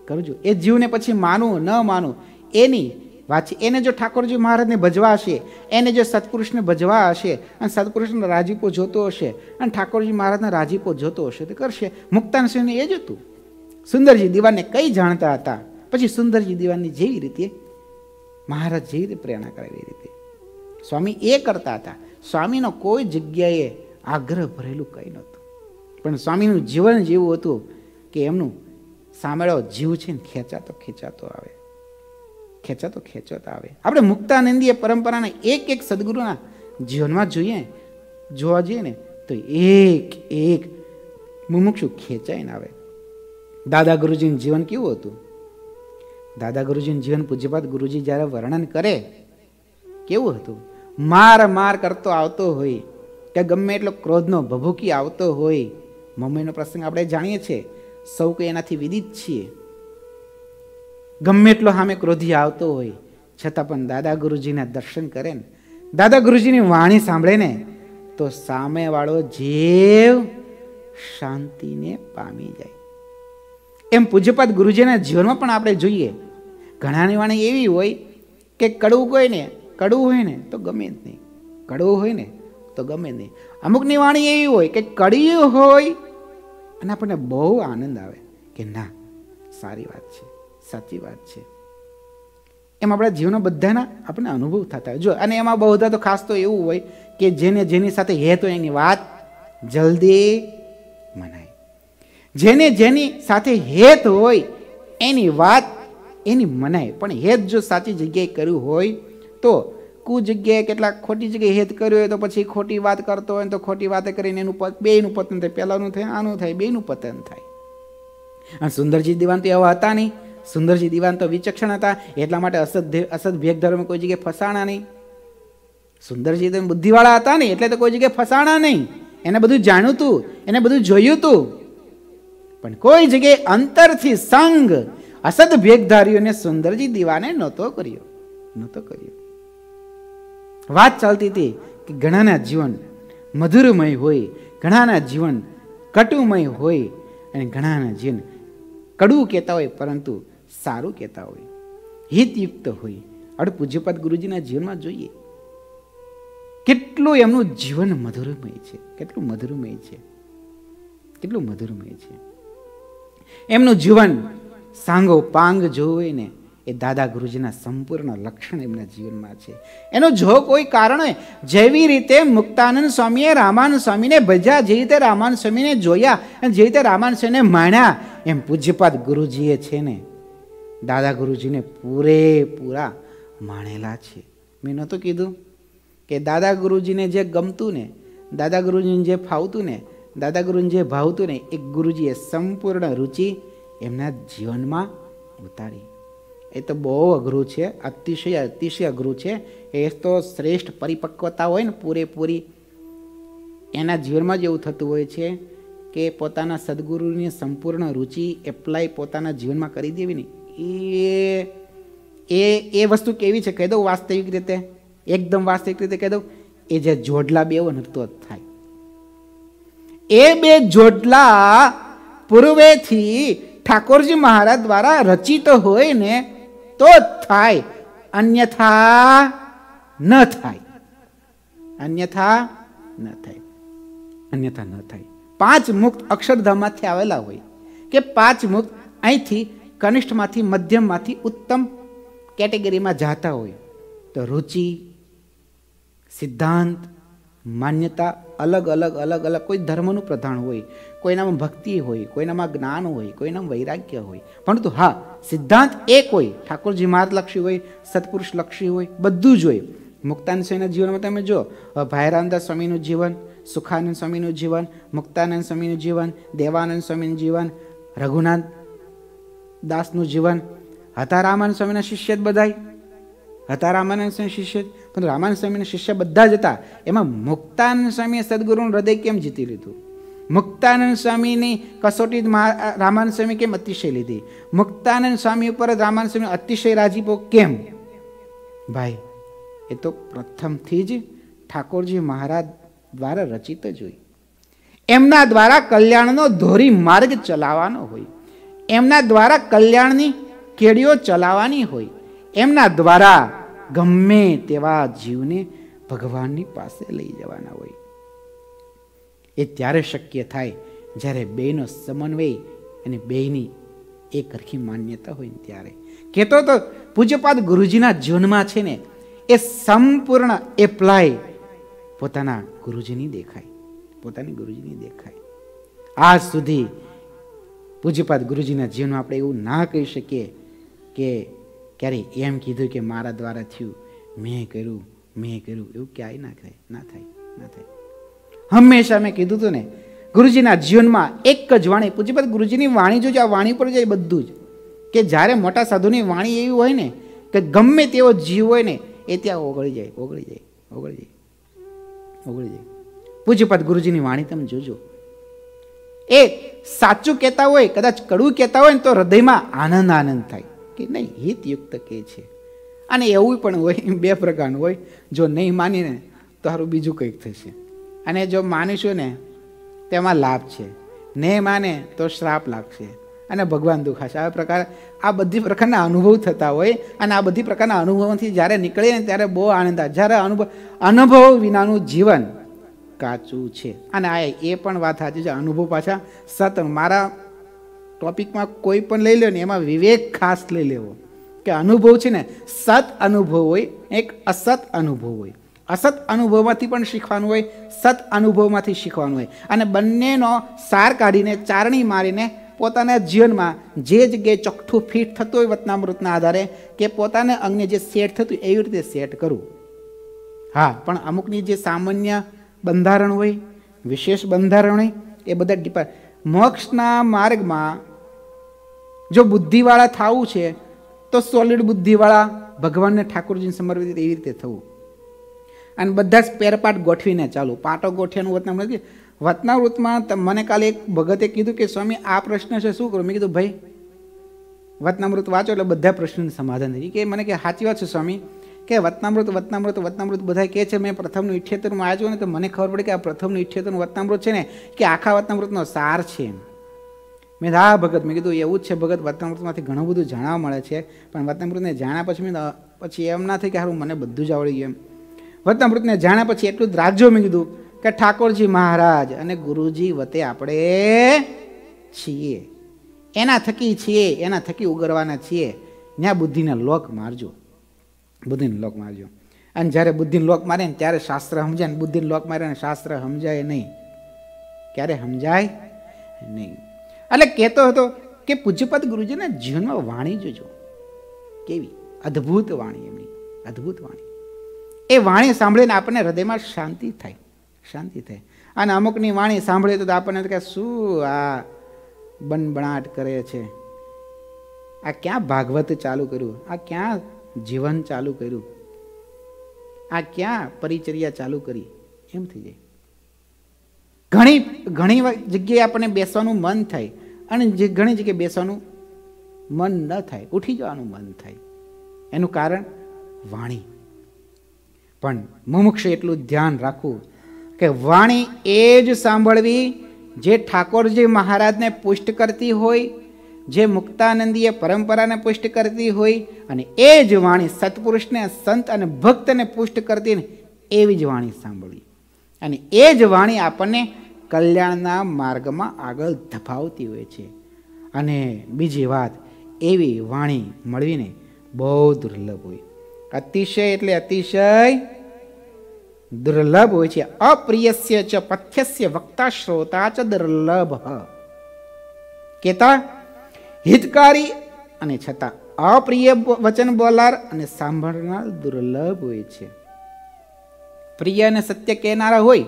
કરજો. એ જીવને પછી માનવું ન માનવું એની વાત છે. એને જો ઠાકોરજી મહારાજને ભજવા હશે, એને જો સત્પુરુષને ભજવા હશે, અને સત્પુરુષનો રાજીપો જોતો હશે, અને ઠાકોરજી મહારાજના રાજીપો જોતો હશે, તો કરશે. મુક્તાન સિંહને એ જ હતું. સુંદરજી દીવાને કઈ જાણતા હતા? પછી સુંદરજી દિવાનની જેવી રીતે મહારાજ જેવી રીતે પ્રેરણા કરે એવી રીતે. સ્વામી એ કરતા હતા. સ્વામીનો કોઈ જગ્યાએ આગ્રહ ભરેલું કંઈ નહોતું. પણ સ્વામીનું જીવન જેવું હતું કે એમનું સાંભળો, જીવ છે ને ખેંચાતો ખેંચાતો આવે. ખેંચાતો ખેંચાતો આવે. આપણે મુક્તાનંદીય પરંપરાના એક એક સદગુરુના જીવનમાં જોઈએ, જોવા જઈએ ને, તો એક એક મુમુક્ષુ ખેંચાઈને આવે. દાદા ગુરુજીનું જીવન કેવું હતું? દાદા ગુરુજીનું જીવન પૂજ્યપાદ ગુરુજી જ્યારે વર્ણન કરે, કેવું હતું? માર માર કરતો આવતો હોય, કે ગમે એટલો ક્રોધનો ભભૂકી આવતો હોય, મમ્મીનો પ્રસંગ આપણે જાણીએ છીએ, સૌ કોઈ એનાથી વિદિત છીએ. ગમે એટલો સામે ક્રોધી આવતો હોય, છતાં પણ દાદા ગુરુજીના દર્શન કરે ને, દાદા ગુરુજીની વાણી સાંભળે ને, તો સામેવાળો જીવ શાંતિને પામી જાય. એમ પૂજ્યપાદ ગુરુજીના જીવનમાં પણ આપણે જોઈએ ઘણાની વાણી એવી હોય કે કડવું હોય ને, કડવું હોય ને તો ગમે જ નહીં. કડવું હોય ને તો ગમે નહીં. અમુકની વાણી એવી હોય કે કડી હોય અને આપણને બહુ આનંદ આવે કે ના, સારી વાત છે, સાચી વાત છે. એમ આપણા જીવનના બધાના આપણને અનુભવ થતા હોય. જો, અને એમાં બહુ બધા તો ખાસ તો એવું હોય કે જેને જેની સાથે હેત હોય એની વાત જલ્દી મનાય. જેને જેની સાથે હેત હોય એની વાત એની મનાય. પણ હેત જો સાચી જગ્યાએ કર્યું હોય, તો કુ જગ્યાએ કેટલાક ખોટી જગ્યાએ હેત કર્યું હોય તો પછી ખોટી વાત કરતો હોય તો ખોટી વાત કરીને એનું બેનું પતન થાય. પહેલાંનું થાય, આનું થાય, બેયનું પતન થાય. અને સુંદરજી દિવાન તો એવા હતા નહીં. સુંદરજી દિવાન તો વિચક્ષણ હતા. એટલા માટે અસદ અસદ ભેગ ધર્મ કોઈ જગ્યાએ ફસાણા નહીં. સુંદરજી તો બુદ્ધિવાળા હતા નહીં, એટલે તો કોઈ જગ્યાએ ફસાણા નહીં. એને બધું જાણ્યું હતું એને બધું જોયું હતું પણ કોઈ જગ્યાએ અંતરથી સંગ અસદ ભેગધારીઓને સુંદરજી દીવાને નહોતો કર્યો. નહોતો કર્યો. વાત ચાલતી હતી કે ઘણાના જીવન મધુરમય હોય, ઘણાના જીવન કટુમય હોય અને ઘણાના જીવન કડવું કહેતા હોય, પરંતુ સારું કહેતા હોય. હિતયુક્ત હોય. અડ પૂજ્યપાદ ગુરુજીના જીવનમાં જોઈએ. કેટલું એમનું જીવન મધુરમય છે. કેટલું મધુરમય છે. કેટલું મધુરમય છે. એમનું જીવન સાંગો પાંગ જોવે એ દાદા ગુરુજીના સંપૂર્ણ લક્ષણ એમના જીવનમાં છે. એનો જો કોઈ કારણ હોય જેવી રીતે મુક્તાનંદ સ્વામીએ રામાનંદ સ્વામીને ભજ્યા, જે રીતે રામાનંદ સ્વામીને જોયા અને જે રીતે રામાનંદ સ્વામીને માણ્યા, એમ પૂજ્યપાદ ગુરુજીએ છે ને, દાદા ગુરુજીને પૂરેપૂરા માણેલા છે. મેં નહોતું કીધું કે દાદા ગુરુજીને જે ગમતું ને, દાદા ગુરુજીને જે ફાવતું ને, દાદા ગુરુને જે ભાવતું ને, એ ગુરુજીએ સંપૂર્ણ રુચિ એમના જીવનમાં ઉતારી. એ તો બહુ અઘરું છે, અતિશય અતિશય અઘરું છે. એ તો શ્રેષ્ઠ પરિપક્વતા હોય ને પૂરેપૂરી. એના જીવનમાં જ એવું થતું હોય છે કે પોતાના સદગુરુની સંપૂર્ણ રુચિ એપ્લાય પોતાના જીવનમાં કરી દેવી ને. એ એ એ વસ્તુ કેવી છે કહી દઉં વાસ્તવિક રીતે? એકદમ વાસ્તવિક રીતે કહી દઉં, એ જે જોડલા બેવો નતો થાય. એ બે જોડલા પૂર્વેથી ઠાકોરજી મહારાજ દ્વારા રચિત હોય ને તો થાય. અન્યથા ન થાય. અન્યથા ન થાય. અન્યથા ન થાય. પાંચ મુક્ત અક્ષરધામમાંથી આવેલા હોય કે પાંચ મુક્ત અહીંથી કનિષ્ઠમાંથી મધ્યમમાંથી ઉત્તમ કેટેગરીમાં જાતા હોય તો રુચિ, સિદ્ધાંત, માન્યતા અલગ અલગ અલગ અલગ. કોઈ ધર્મનું પ્રધાન હોય, કોઈનામાં ભક્તિ હોય, કોઈનામાં જ્ઞાન હોય, કોઈનામાં વૈરાગ્ય હોય. પરંતુ હા, સિદ્ધાંત એક હોય. ઠાકોરજી મહારાજ લક્ષી હોય, સત્પુરુષ લક્ષી હોય, બધું જ હોય. મુક્તાનંદ સ્વામીના જીવનમાં તમે જો ભાઈરામદાસ સ્વામીનું જીવન, સુખાનંદ સ્વામીનું જીવન, મુક્તાનંદ સ્વામીનું જીવન, દેવાનંદ સ્વામીનું જીવન, રઘુનાથ દાસનું જીવન હતા રામાનંદ સ્વામીના શિષ્ય જ બધાય. હતા રામાનંદ સ્વામી શિષ્ય પરંતુ રામાનંદ સ્વામીના શિષ્ય બધા જ હતા. એમાં મુક્તાનંદ સ્વામીએ સદગુરુનું હૃદય કેમ જીતી લીધું? મુક્તાનંદ સ્વામીની કસોટી રામાનંદ સ્વામી કેમ અતિશય લીધી? મુક્તાનંદ સ્વામી ઉપર જ રામાનંદ સ્વામી અતિશય રાજીપો કેમ? ભાઈ, એ તો પ્રથમથી જ ઠાકોરજી મહારાજ દ્વારા રચિત જ હોય. એમના દ્વારા કલ્યાણનો ધોરી માર્ગ ચલાવવાનો હોય. એમના દ્વારા કલ્યાણની કેડીઓ ચલાવવાની હોય. એમના દ્વારા ગમે તેવા જીવને ભગવાનની પાસે લઈ જવાના હોય. એ ત્યારે શક્ય થાય જ્યારે બેનો સમન્વય અને બેની એક હરખી માન્યતા હોય ને ત્યારે. કહેતો તો પૂજ્યપાદ ગુરુજીના જીવનમાં છે ને, એ સંપૂર્ણ એપ્લાય પોતાના ગુરુજીની દેખાય. પોતાની ગુરુજીની દેખાય. આજ સુધી પૂજ્યપાદ ગુરુજીના જીવનમાં આપણે એવું ના કહી શકીએ કે ક્યારે એમ કીધું કે મારા દ્વારા થયું, મેં કર્યું મેં કર્યું, એવું ક્યાંય ના થાય ના થાય ના થાય. હંમેશા મેં કીધું હતું ને, ગુરુજીના જીવનમાં એક જ વાણી પૂજ્યપાદ ગુરુજીની વાણી જોજો, આ વાણી પર જાય બધું જ. કે જ્યારે મોટા સાધુની વાણી એવી હોય ને, કે ગમે તેવો જીવ હોય ને, એ ત્યાં ઓગળી જાય ઓગળી જાય ઓગળી જાય ઓગળી જાય. પૂજ્યપદ ગુરુજીની વાણી તમે જોજો. એ સાચું કહેતા હોય, કદાચ કડવું કહેતા હોય ને, તો હૃદયમાં આનંદ આનંદ થાય. કે નહીં, હિતયુક્ત કહે છે. અને એવું પણ હોય બે પ્રકારનું હોય. જો નહીં માનીને, તો સારું બીજું કંઈક થશે. અને જો માનીશું ને તેમાં લાભ છે. નહીં માને, તો શ્રાપ લાગશે. અને ભગવાન દુખાશે. આ પ્રકાર, આ બધી પ્રકારના અનુભવ થતા હોય. અને આ બધી પ્રકારના અનુભવોથી જ્યારે નીકળીએ ને, ત્યારે બહુ આનંદ આવે. જ્યારે અનુભવ અનુભવ વિનાનું જીવન કાચું છે. અને આ એ પણ વાત સાચી છે. અનુભવ પાછા સત, મારા ટોપિકમાં કોઈ પણ લઈ લો ને એમાં વિવેક ખાસ લઈ લેવો. કે અનુભવ છે ને, સત અનુભવ હોય, એક અસત અનુભવ હોય. અસત અનુભવમાંથી પણ શીખવાનું હોય, સત અનુભવમાંથી શીખવાનું હોય. અને બંનેનો સાર કાઢીને, ચારણી મારીને પોતાના જીવનમાં જે જગ્યાએ ચોખ્ઠું ફિટ થતું હોય વતનામૃતના આધારે, કે પોતાને અંગને જે સેટ થતું એવી રીતે સેટ કરવું હા, પણ અમુકની જે સામાન્ય બંધારણ હોય, વિશેષ બંધારણ હોય, એ બધા ડિપા મોક્ષના માર્ગમાં જો બુદ્ધિવાળા થવું છે, તો સોલિડ બુદ્ધિવાળા ભગવાનને ઠાકોરજીને સમર્પિત એવી રીતે થવું. અને બધા જ પેરપાટ ગોઠવીને ચાલુ. પાટો ગોઠ્યાનું વતના નથી વતનાવૃતમાં મને કાલે એક ભગતે કીધું કે, સ્વામી, આ પ્રશ્ન છે, શું કરું? મેં કીધું, ભાઈ, વતનામૃત વાંચો એટલે બધા પ્રશ્નનું સમાધાન થઈ કે મને કે સાચી વાત છે, સ્વામી. કે વતનામૃત વતનામૃત વતનામૃત બધા કહે છે, મેં પ્રથમનું ઇઠ્યોતેરમાં વાંચ્યું ને, તો મને ખબર પડી કે આ પ્રથમનું ઇઠ્યોતેરનું વતનામૃત છે ને, કે આખા વતનામૃતનો સાર છે મેં હા, ભગત. મેં કીધું, એવું જ છે ભગત વતનામૃતમાંથી ઘણું બધું જાણવા મળે છે, પણ વતનામૃતને જાણ્યા પછી મેં પછી એમ ના થઈ કે સારું મને બધું જ આવડી ગયું. એમ. વતનામૃતને જાણ્યા પછી એટલું જ રાખજો મેં કીધું, કે ઠાકોરજી મહારાજ અને ગુરુજી વતે આપણે છીએ. એના થકી છીએ, એના થકી ઉગરવાના છીએ. ત્યાં બુદ્ધિને લોક મારજો. બુદ્ધિને લોક મારજો. અને જ્યારે બુદ્ધિને લોક મારે ને ત્યારે શાસ્ત્ર સમજાય ને બુદ્ધિને લોક મારે ને શાસ્ત્ર સમજાય નહીં. ક્યારે સમજાય નહીં. એટલે કહેતો હતો કે પૂજ્યપદ ગુરુજીના જીવનમાં વાણી જોજો. કેવી? અદ્ભુત વાણી એમની. અદ્ભુત વાણી. એ વાણી સાંભળીને આપણને હૃદયમાં શાંતિ થાય. શાંતિ થાય. અને અમુકની વાણી સાંભળીએ તો આપણને કે શું આ બનબણાટ કરે છે? આ ક્યાં ભાગવત ચાલુ કર્યું? આ ક્યાં જીવન ચાલુ કર્યું? આ ક્યાં પરિચર્યા ચાલુ કરી? એમ થઈ જાય. ઘણી ઘણી જગ્યાએ આપણને બેસવાનું મન થાય અને જે, ઘણી જગ્યાએ બેસવાનું મન ન થાય, ઉઠી જવાનું મન થાય. એનું કારણ વાણી. પણ મુમુક્ષ એટલું ધ્યાન રાખવું કે વાણી એ જ સાંભળવી જે ઠાકોરજી મહારાજને પુષ્ટ કરતી હોય, જે મુક્તાનંદીય પરંપરાને પુષ્ટ કરતી હોય અને એ જ વાણી સત્પુરુષને, સંત અને ભક્તને પુષ્ટ કરતી ને એવી જ વાણી સાંભળવી. અને એ જ વાણી આપણને કલ્યાણના માર્ગમાં આગળ ધપાવતી હોય છે. અને બીજી વાત, એવી વાણી મળવીને બહુ દુર્લભ હોય. અતિશય એટલે અતિશય દુર્લભ હોય છે. અપ્રિયસ્ય ચ પથ્યસ્ય વક્તા શ્રોતા ચ દુર્લભ. કેતા? હિતકારી અને છતાં અપ્રિય વચન બોલાર અને સાંભળનાર દુર્લભ હોય છે. પ્રિય અને સત્ય કહેનારા હોય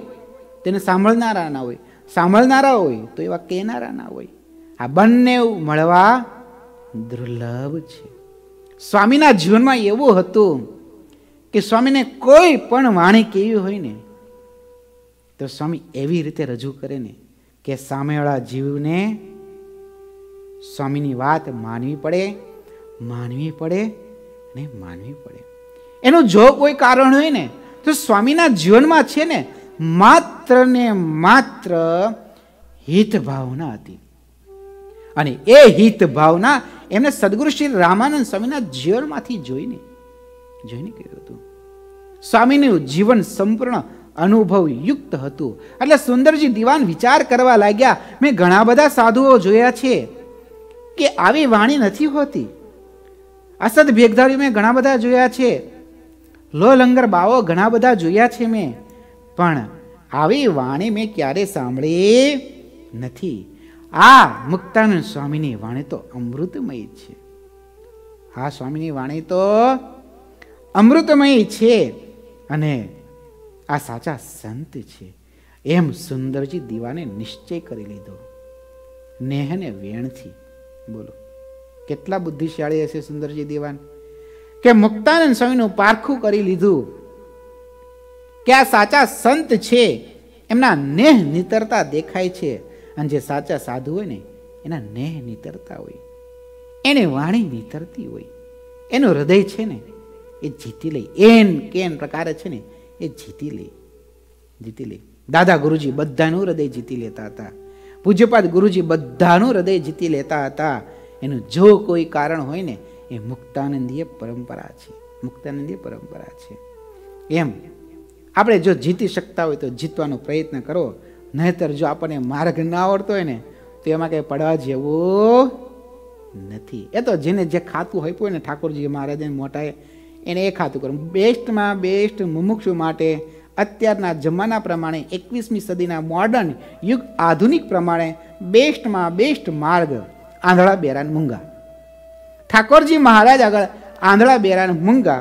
તેને સાંભળનારા ના હોય, સાંભળનારા હોય તો એવા કહેનારા ના હોય. આ બંને મળવા દુર્લભ છે. સ્વામીના જીવનમાં એવું હતું કે સ્વામીને કોઈ પણ વાણી કેવી હોય ને, તો સ્વામી એવી રીતે રજૂ કરે ને કે સામેવાળા જીવને સ્વામીની વાત માનવી પડે માનવી પડે ને માનવી પડે. એનું જો કોઈ કારણ હોય ને, તો સ્વામીના જીવનમાં છે ને માત્ર ને માત્ર હિત ભાવના હતી. અને એ હિત ભાવના એમને સદગુરુ શ્રી રામાનંદ સ્વામીના જીવનમાંથી જોઈને જોઈને કહ્યું હતું. સ્વામીનું જીવન સંપૂર્ણ અનુભવ યુક્ત હતું. એટલે સુંદરજી દિવાન વિચાર કરવા લાગ્યા, મેં ઘણા બધા સાધુઓ જોયા છે કે આવી વાણી નથી હોતી. અસદ ભેગધારી મેં ઘણા બધા જોયા છે. લો લંગર બાવો ઘણા બધા જોયા છે મેં. પણ આવી વાણી મેં ક્યારે સાંભળી નથી. આ મુક્તાનંદ સ્વામીની વાણી તો અમૃતમય છે. આ સ્વામીની વાણી તો અમૃતમય છે અને આ સાચા સંત છે. એમ સુંદરજી દીવાને નિશ્ચય કરી લીધો. નેહને વેણથી બોલો, કેટલા બુદ્ધિશાળી હશે સુંદરજી દીવાન? કે મુક્તાનંદ સ્વામીનું પારખું કરી લીધું કે આ સાચા સંત છે? એમના નેહ નિતરતા દેખાય છે. અને જે સાચા સાધુ હોય ને, એના નેહ નિતરતા હોય. એને વાણી નિતરતી હોય. એનું હૃદય છે ને, એ જીતી લે. એન કેન પ્રકારે છે ને, એ જીતી લે. જીતી લે. દાદા ગુરુજી બધાનું હૃદય જીતી લેતા હતા. પૂજ્યપાદ ગુરુજી બધાનું હૃદય જીતી લેતા હતા. એનું જો કોઈ કારણ હોય ને, એ મુક્તાનંદીય પરંપરા છે. મુક્તાનંદીય પરંપરા છે. એમ આપણે જો જીતી શકતા હોય તો જીતવાનો પ્રયત્ન કરો, નહીતર જો આપણને માર્ગ ના આવડતો હોય ને, તો એમાં કંઈ પડવા જેવું નથી. એ તો જેને જે ખાતું હોય ને ઠાકોરજી મહારાજને મોટાએ, એને એ ખાતું કરવું બેસ્ટમાં બેસ્ટ મુમુક્ષુ માટે અત્યારના જમાના પ્રમાણે એકવીસમી સદીના મોડર્ન યુગ આધુનિક પ્રમાણે બેસ્ટમાં બેસ્ટ માર્ગ આંધળા બેરાન મૂંગા. ઠાકોરજી મહારાજ આગળ આંધળા બેરાન મૂંગા,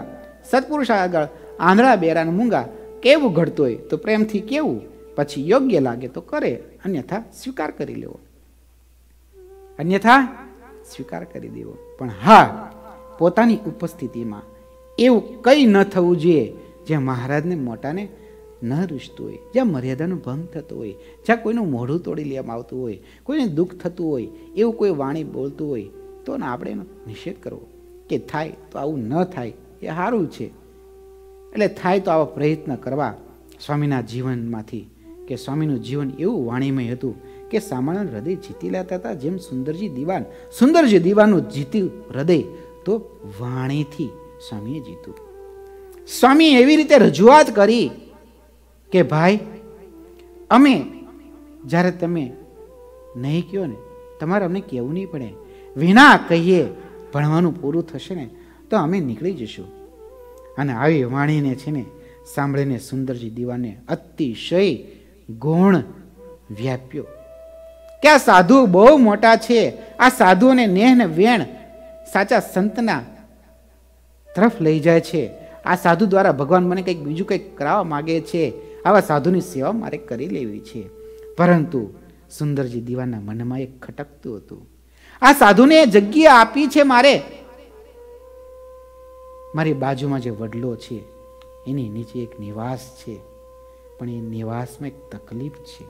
સત્પુરુષ આગળ આંધળા બેરાન મૂંગા કેવું ઘડતું હોય તો પ્રેમથી કેવું? પછી યોગ્ય લાગે તો કરે, અન્યથા સ્વીકાર કરી લેવો. અન્યથા સ્વીકાર કરી દેવો. પણ હા, પોતાની ઉપસ્થિતિમાં એવું કંઈ ન થવું જોઈએ. જે મહારાજને મોટાને ન રૂચતું હોય, જ્યાં મર્યાદાનો ભંગ થતો હોય, જ્યાં કોઈનું મોઢું તોડી લેવામાં આવતું હોય, કોઈને દુઃખ થતું હોય, એવું કોઈ વાણી બોલતું હોય, તો આપણે એનો નિષેધ કરવો કે થાય તો આવું ન થાય એ સારું છે. એટલે થાય તો આવા પ્રયત્ન કરવા સ્વામીના જીવનમાંથી. કે સ્વામીનું જીવન એવું વાણીમય હતું કે સામાન્ય હૃદય જીતી લેતા હતા. જેમ સુંદરજી દીવાન, સુંદરજી દીવાનું જીત્યું હૃદય તો વાણીથી સ્વામીએ જીત્યું સ્વામી એવી રીતે રજૂઆત કરી કે ભાઈ, અમે જ્યારે તમે નહીં કહો ને, તમારે અમને કહેવું નહીં પડે. વિના કહીએ ભણવાનું પૂરું થશે ને, તો અમે નીકળી જશું. અને આવી વાણીને છે ને સાંભળીને સુંદરજી દીવાને અતિશય ગુણ વ્યાપ્યો. કે આ સાધુ બહુ મોટા છે? આ સાધુઓને નેહ ને વેણ સાચા સંતના તરફ લઈ જાય છે. આ સાધુ દ્વારા ભગવાન મને કંઈક બીજું કંઈક કરાવવા માગે છે. આવા સાધુની સેવા મારે કરી લેવી છે. પરંતુ સુંદરજી દીવાના મનમાં એક ખટકતું હતું. આ સાધુને જગ્યા આપી છે મારે? મારી બાજુમાં જે વડલો છે, એની નીચે એક નિવાસ છે. પણ એ નિવાસમાં એક તકલીફ છે.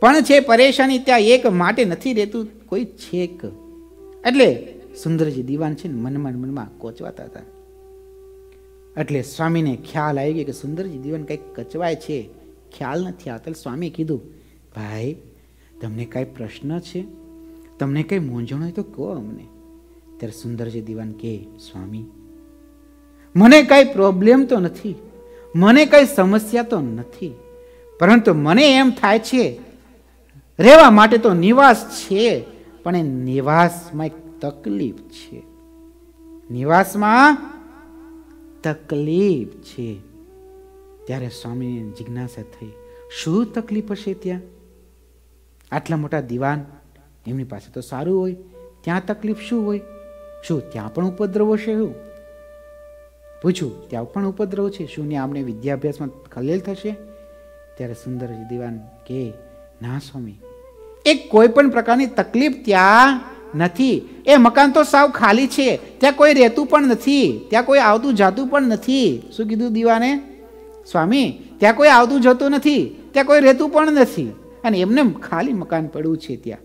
પણ છે પરેશાની ત્યાં એક માટે નથી રહેતું, કોઈ છેક એટલે સુંદરજી દીવાન છે ને મનમાં મનમાં કોચવાતા હતા. એટલે સ્વામીને ખ્યાલ આવી ગયો કે સુંદરજી દીવાન કંઈક કચવાય છે. ખ્યાલ નથી આવતો. સ્વામીએ કીધું, ભાઈ, તમને કાંઈ પ્રશ્ન છે? તમને કંઈ મૂંઝવણ હોય તો કહો અમને. ત્યારે સુંદરજી દીવાન કે, સ્વામી, મને કાંઈ પ્રોબ્લેમ તો નથી. મને કઈ સમસ્યા તો નથી. પરંતુ મને એમ થાય છે, રહેવા માટે તો નિવાસ છે, પણ એ નિવાસમાં એક તકલીફ છે. નિવાસમાં તકલીફ છે. ત્યારે સ્વામીની જિજ્ઞાસા થઈ, શું તકલીફ હશે ત્યાં? આટલા મોટા દિવાન, એમની પાસે તો સારું હોય. ત્યાં તકલીફ શું હોય? શું ત્યાં પણ ઉપદ્રવો છે શું પૂછ્યું ત્યાં પણ ઉપદ્રવ છે? શું ને આમને વિદ્યાભ્યાસમાં ખલેલ થશે? ત્યારે સુંદરજી દિવાન કે, ના સ્વામી એ કોઈ પણ પ્રકારની તકલીફ ત્યાં નથી. એ મકાન તો સાવ ખાલી છે. ત્યાં કોઈ રહેતું પણ નથી. ત્યાં કોઈ આવતું જાતું પણ નથી. શું કીધું દીવાને? સ્વામી, ત્યાં કોઈ આવતું જતું નથી. ત્યાં કોઈ રહેતું પણ નથી. અને એમને ખાલી મકાન પડ્યું છે ત્યાં.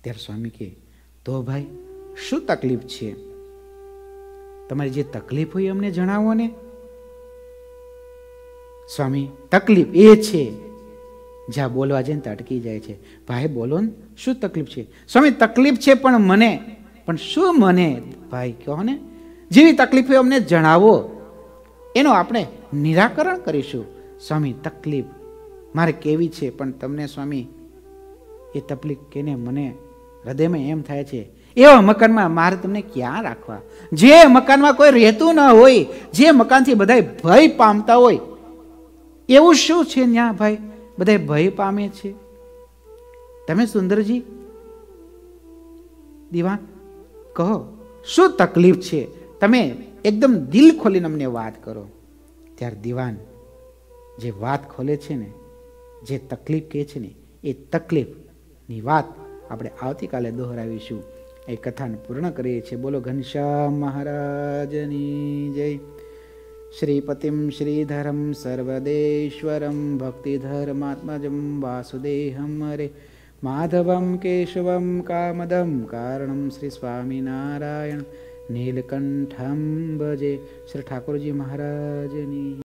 ત્યારે સ્વામી કે, તો ભાઈ શું તકલીફ છે? તમારી જે તકલીફ હોય અમને જણાવો ને. સ્વામી, તકલીફ એ છે. જ્યાં બોલવા જઈને તો અટકી જાય છે. ભાઈ, બોલો ને, શું તકલીફ છે? સ્વામી, તકલીફ છે પણ મને. પણ શું મને? ભાઈ, કહો ને. જેવી તકલીફ હોય અમને જણાવો. એનું આપણે નિરાકરણ કરીશું. સ્વામી, તકલીફ મારે કેવી છે? પણ તમને સ્વામી, એ તકલીફ કેને મને? હૃદયમાં એમ થાય છે એવા મકાનમાં મારે તમને ક્યાં રાખવા? જે મકાનમાં કોઈ રહેતું ન હોય, જે મકાનથી બધા ભય પામતા હોય, એવું શું છે ત્યાં ભાઈ? બધા ભય પામે છે. તમે સુંદરજી દીવાન કહો, શું તકલીફ છે? તમે એકદમ દિલ ખોલીને અમને વાત કરો. ત્યારે દીવાન જે વાત ખોલે છે ને, જે તકલીફ કહે છે ને, એ તકલીફની વાત આપણે આવતીકાલે દોહરાવીશું. એ કથાને પૂર્ણ કરીએ છીએ. બોલો, ઘનશ્યામ મહારાજની જય. શ્રીપતિમ શ્રીધરમ સર્વદેશ્વરમ ભક્તિધર્માત્મજમ વાસુદેહમ હરે. માધવમ કેશવમ કામદમ કારણમ શ્રી સ્વામિનારાયણ. નીલકંઠમ ભજે. શ્રી ઠાકોરજી મહારાજની